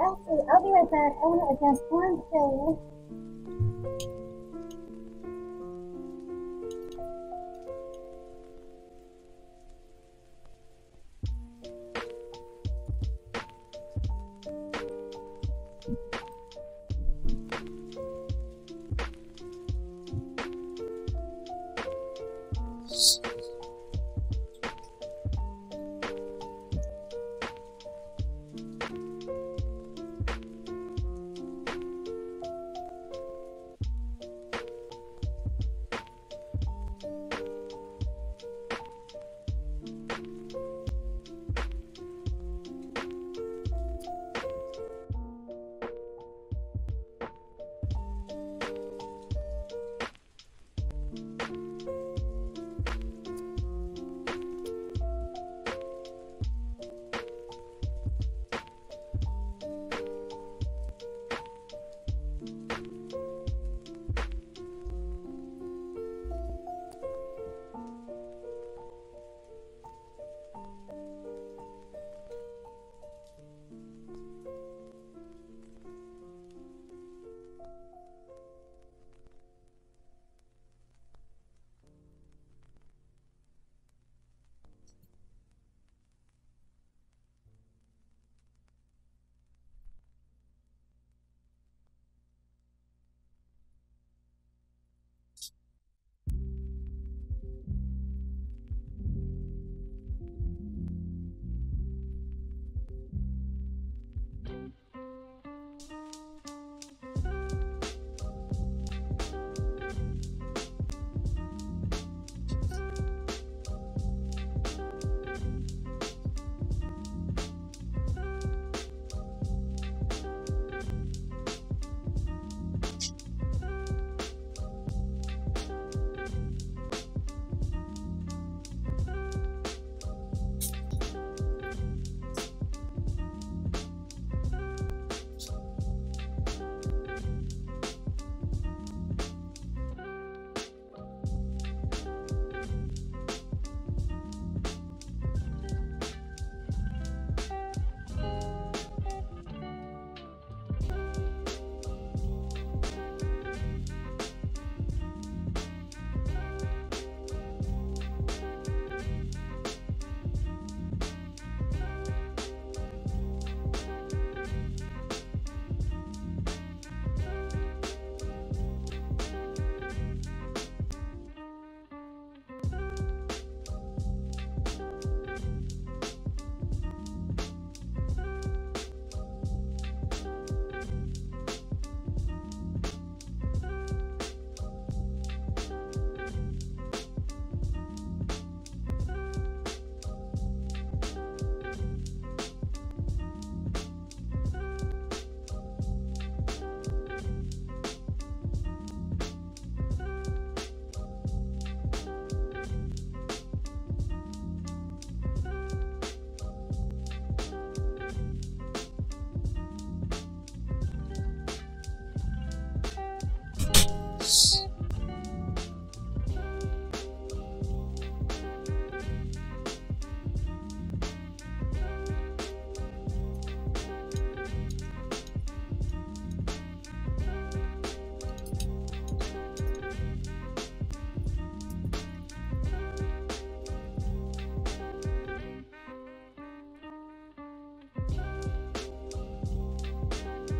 S1: Elsie, I'll be right back. I want to adjust one thing.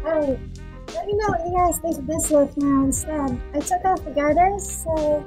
S1: Oh, let me know what you guys think of this look now uh, instead. I took off the garters, so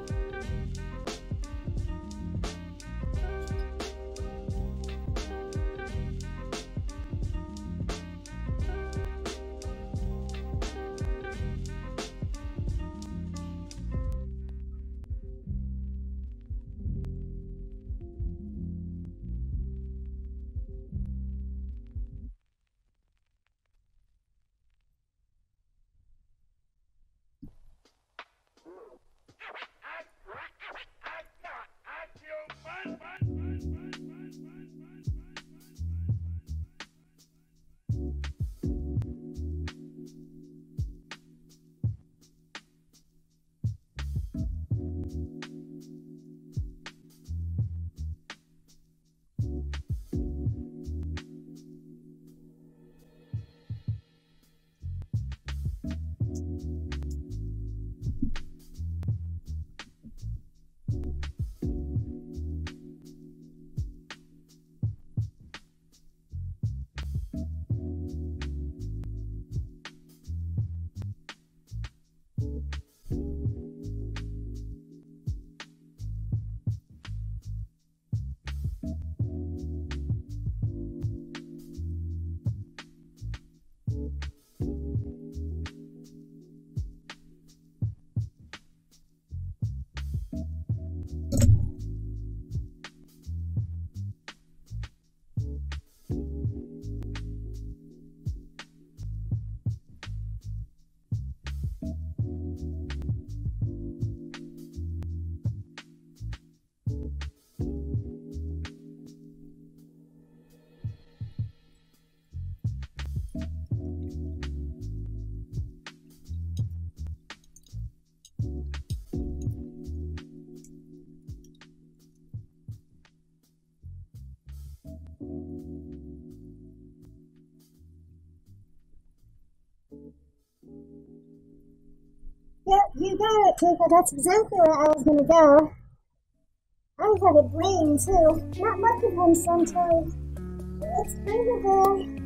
S1: You got it, Tuka. That's exactly where I was gonna go. I have a brain too. Not much of one sometimes. It's kind of.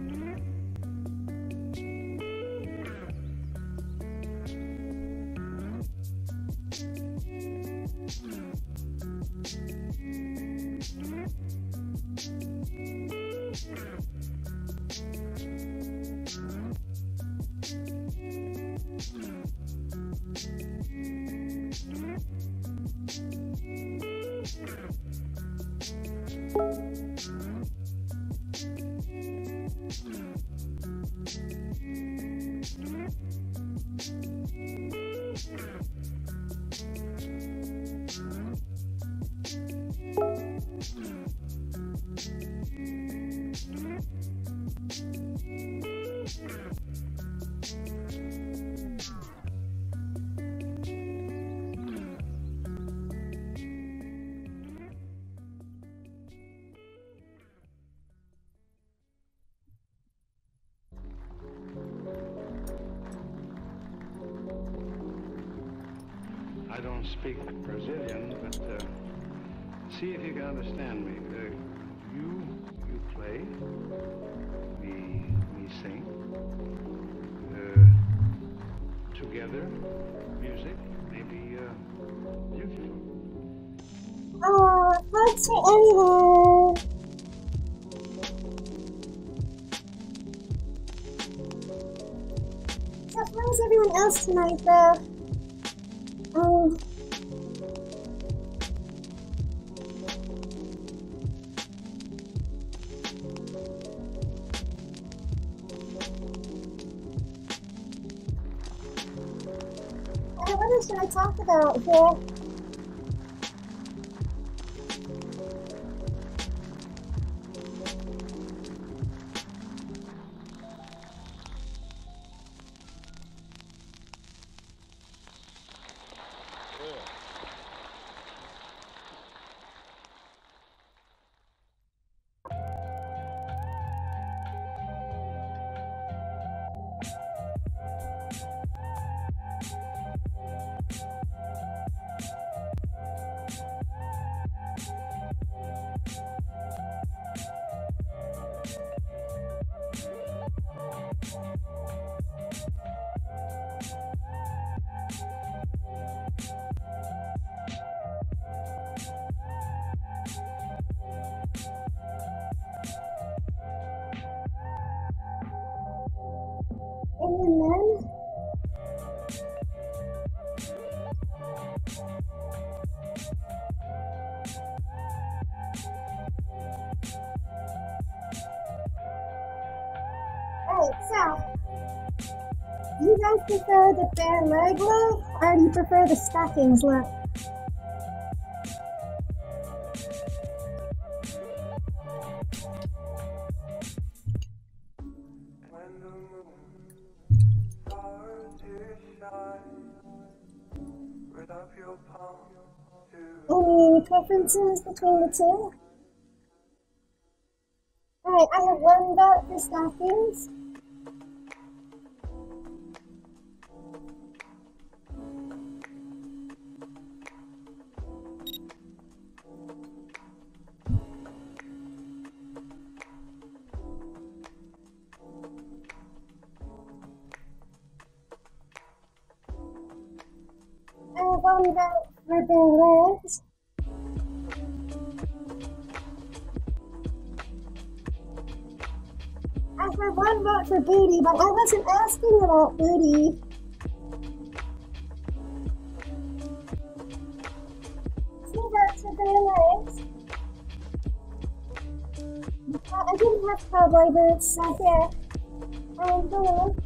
S1: Do you guys prefer the bare leg look or do you prefer the stockings look? Any preferences between the two? Alright, I have one vote for stockings. Wasn't asking about booty. Two votes for bare legs. Uh, I didn't have cowboy boots, so here. Um, hello.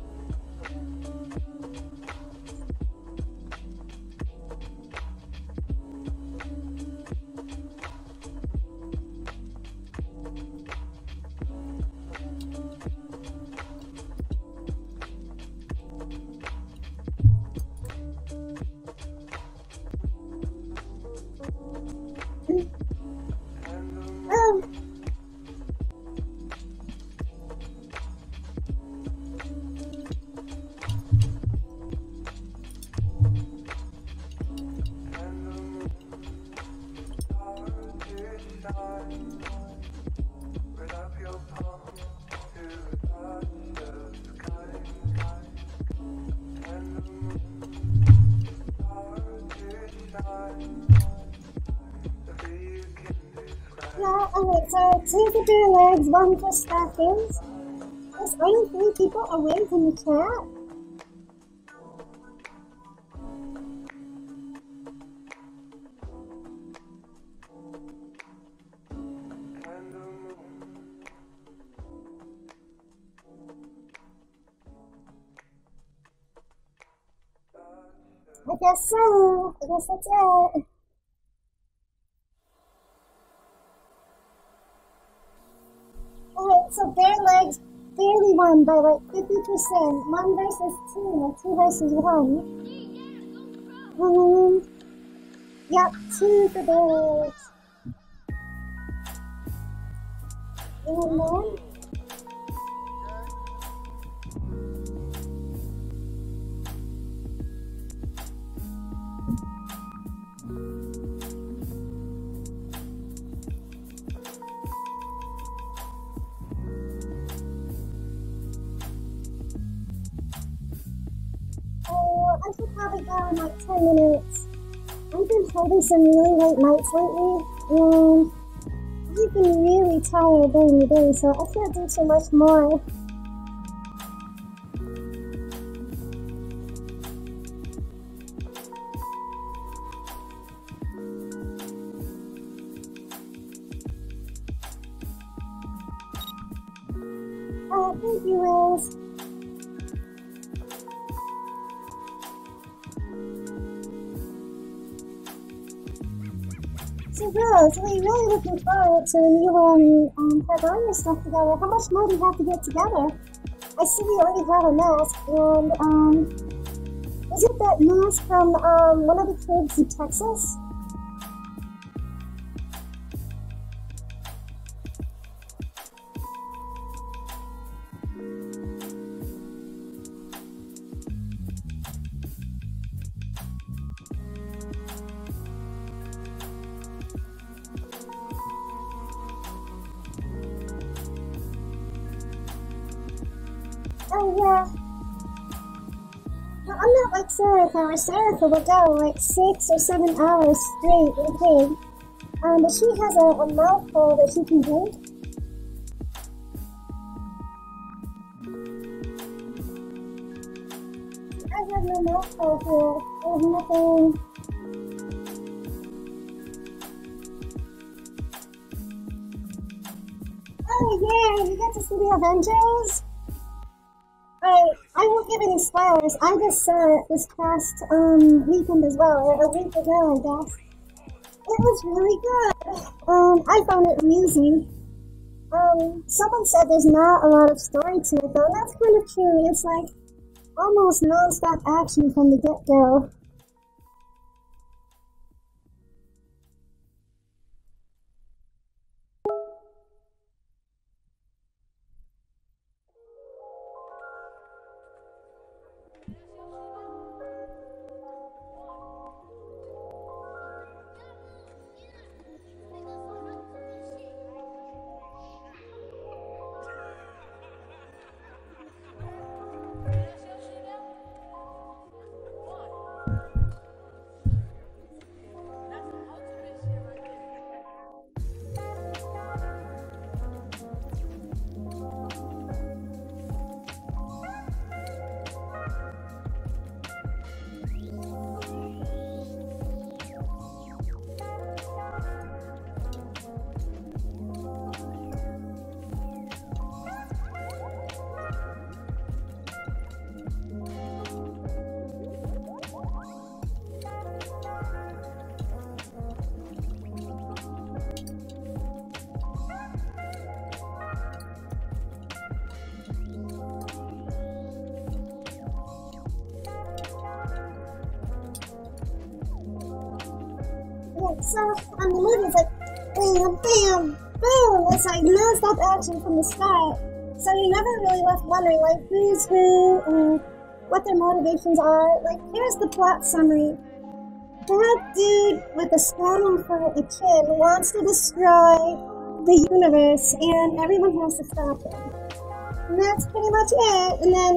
S1: For staffings. There's only three people awake in the chat. I guess so. I guess that's it. By like 50%. One versus two, or two versus one. Um, yep, two for bare Go in like 10 minutes. I've been having some really late nights lately, and I've been really tired during the day, so I can't do too much more. Forward you and um, have all your stuff together. How much more do you have to get together? I see you already got a mask, and um, is it that mask from um, one of the kids in Texas? Or Serica would go like six or seven hours straight a pig. Um, but she has a, a mouthful that she can drink. I have no mouthful here. Have nothing. Oh yeah, you got to see the Avengers? I just saw it this past um weekend as well, or a week ago, I guess. It was really good. Um, I found it amusing. Um, someone said there's not a lot of story to it, though, and that's kind of true. It's like almost non-stop action from the get-go. Like bam, bam, boom. It's like non-stop action from the start. So you're never really left wondering like who's who and what their motivations are. Like here's the plot summary. That dude with the scanning for a kid wants to destroy the universe and everyone has to stop him. And that's pretty much it. And then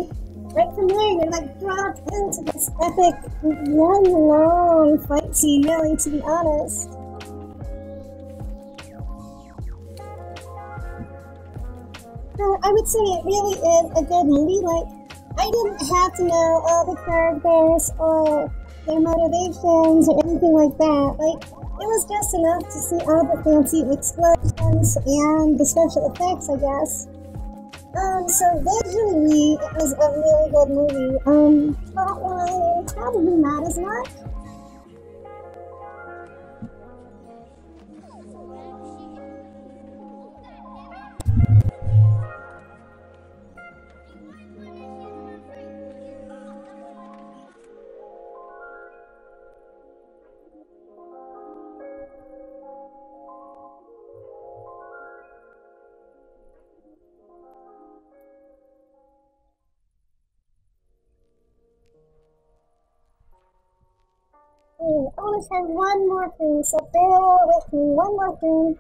S1: right from there, you're like dropped into this epic, one long fight scene, really, to be honest. So I would say it really is a good movie. Like, I didn't have to know all the characters or their motivations or anything like that. Like, it was just enough to see all the fancy explosions and the special effects, I guess. Um, so visually, it was a really good movie. Um, plot-wise, probably not as much. I have one more thing, so bear with me. One more thing.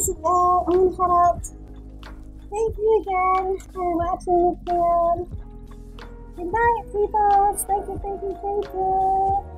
S1: Guys, uh, I'm gonna head out. Thank you again for watching again. Good night, people. Thank you, thank you, thank you.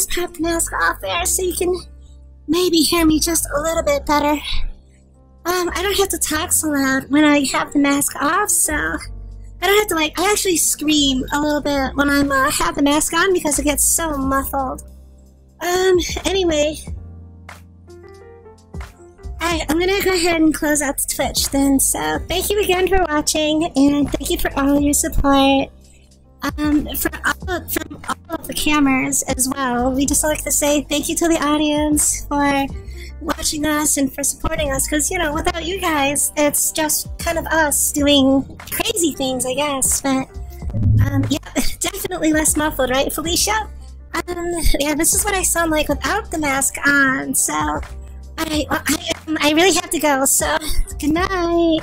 S1: Just pop the mask off there so you can maybe hear me just a little bit better. Um, I don't have to talk so loud when I have the mask off, so I don't have to like. I actually scream a little bit when I'm uh, have the mask on because it gets so muffled. Um. Anyway, Alright, I'm gonna go ahead and close out the Twitch then. So thank you again for watching, and thank you for all your support. Um, for as well. We just like to say thank you to the audience for watching us and for supporting us. Because you know, without you guys, it's just kind of us doing crazy things, I guess. But um, yeah, definitely less muffled, right, Felicia? Um, yeah, this is what I sound like without the mask on. So I, I, I really have to go. So good night.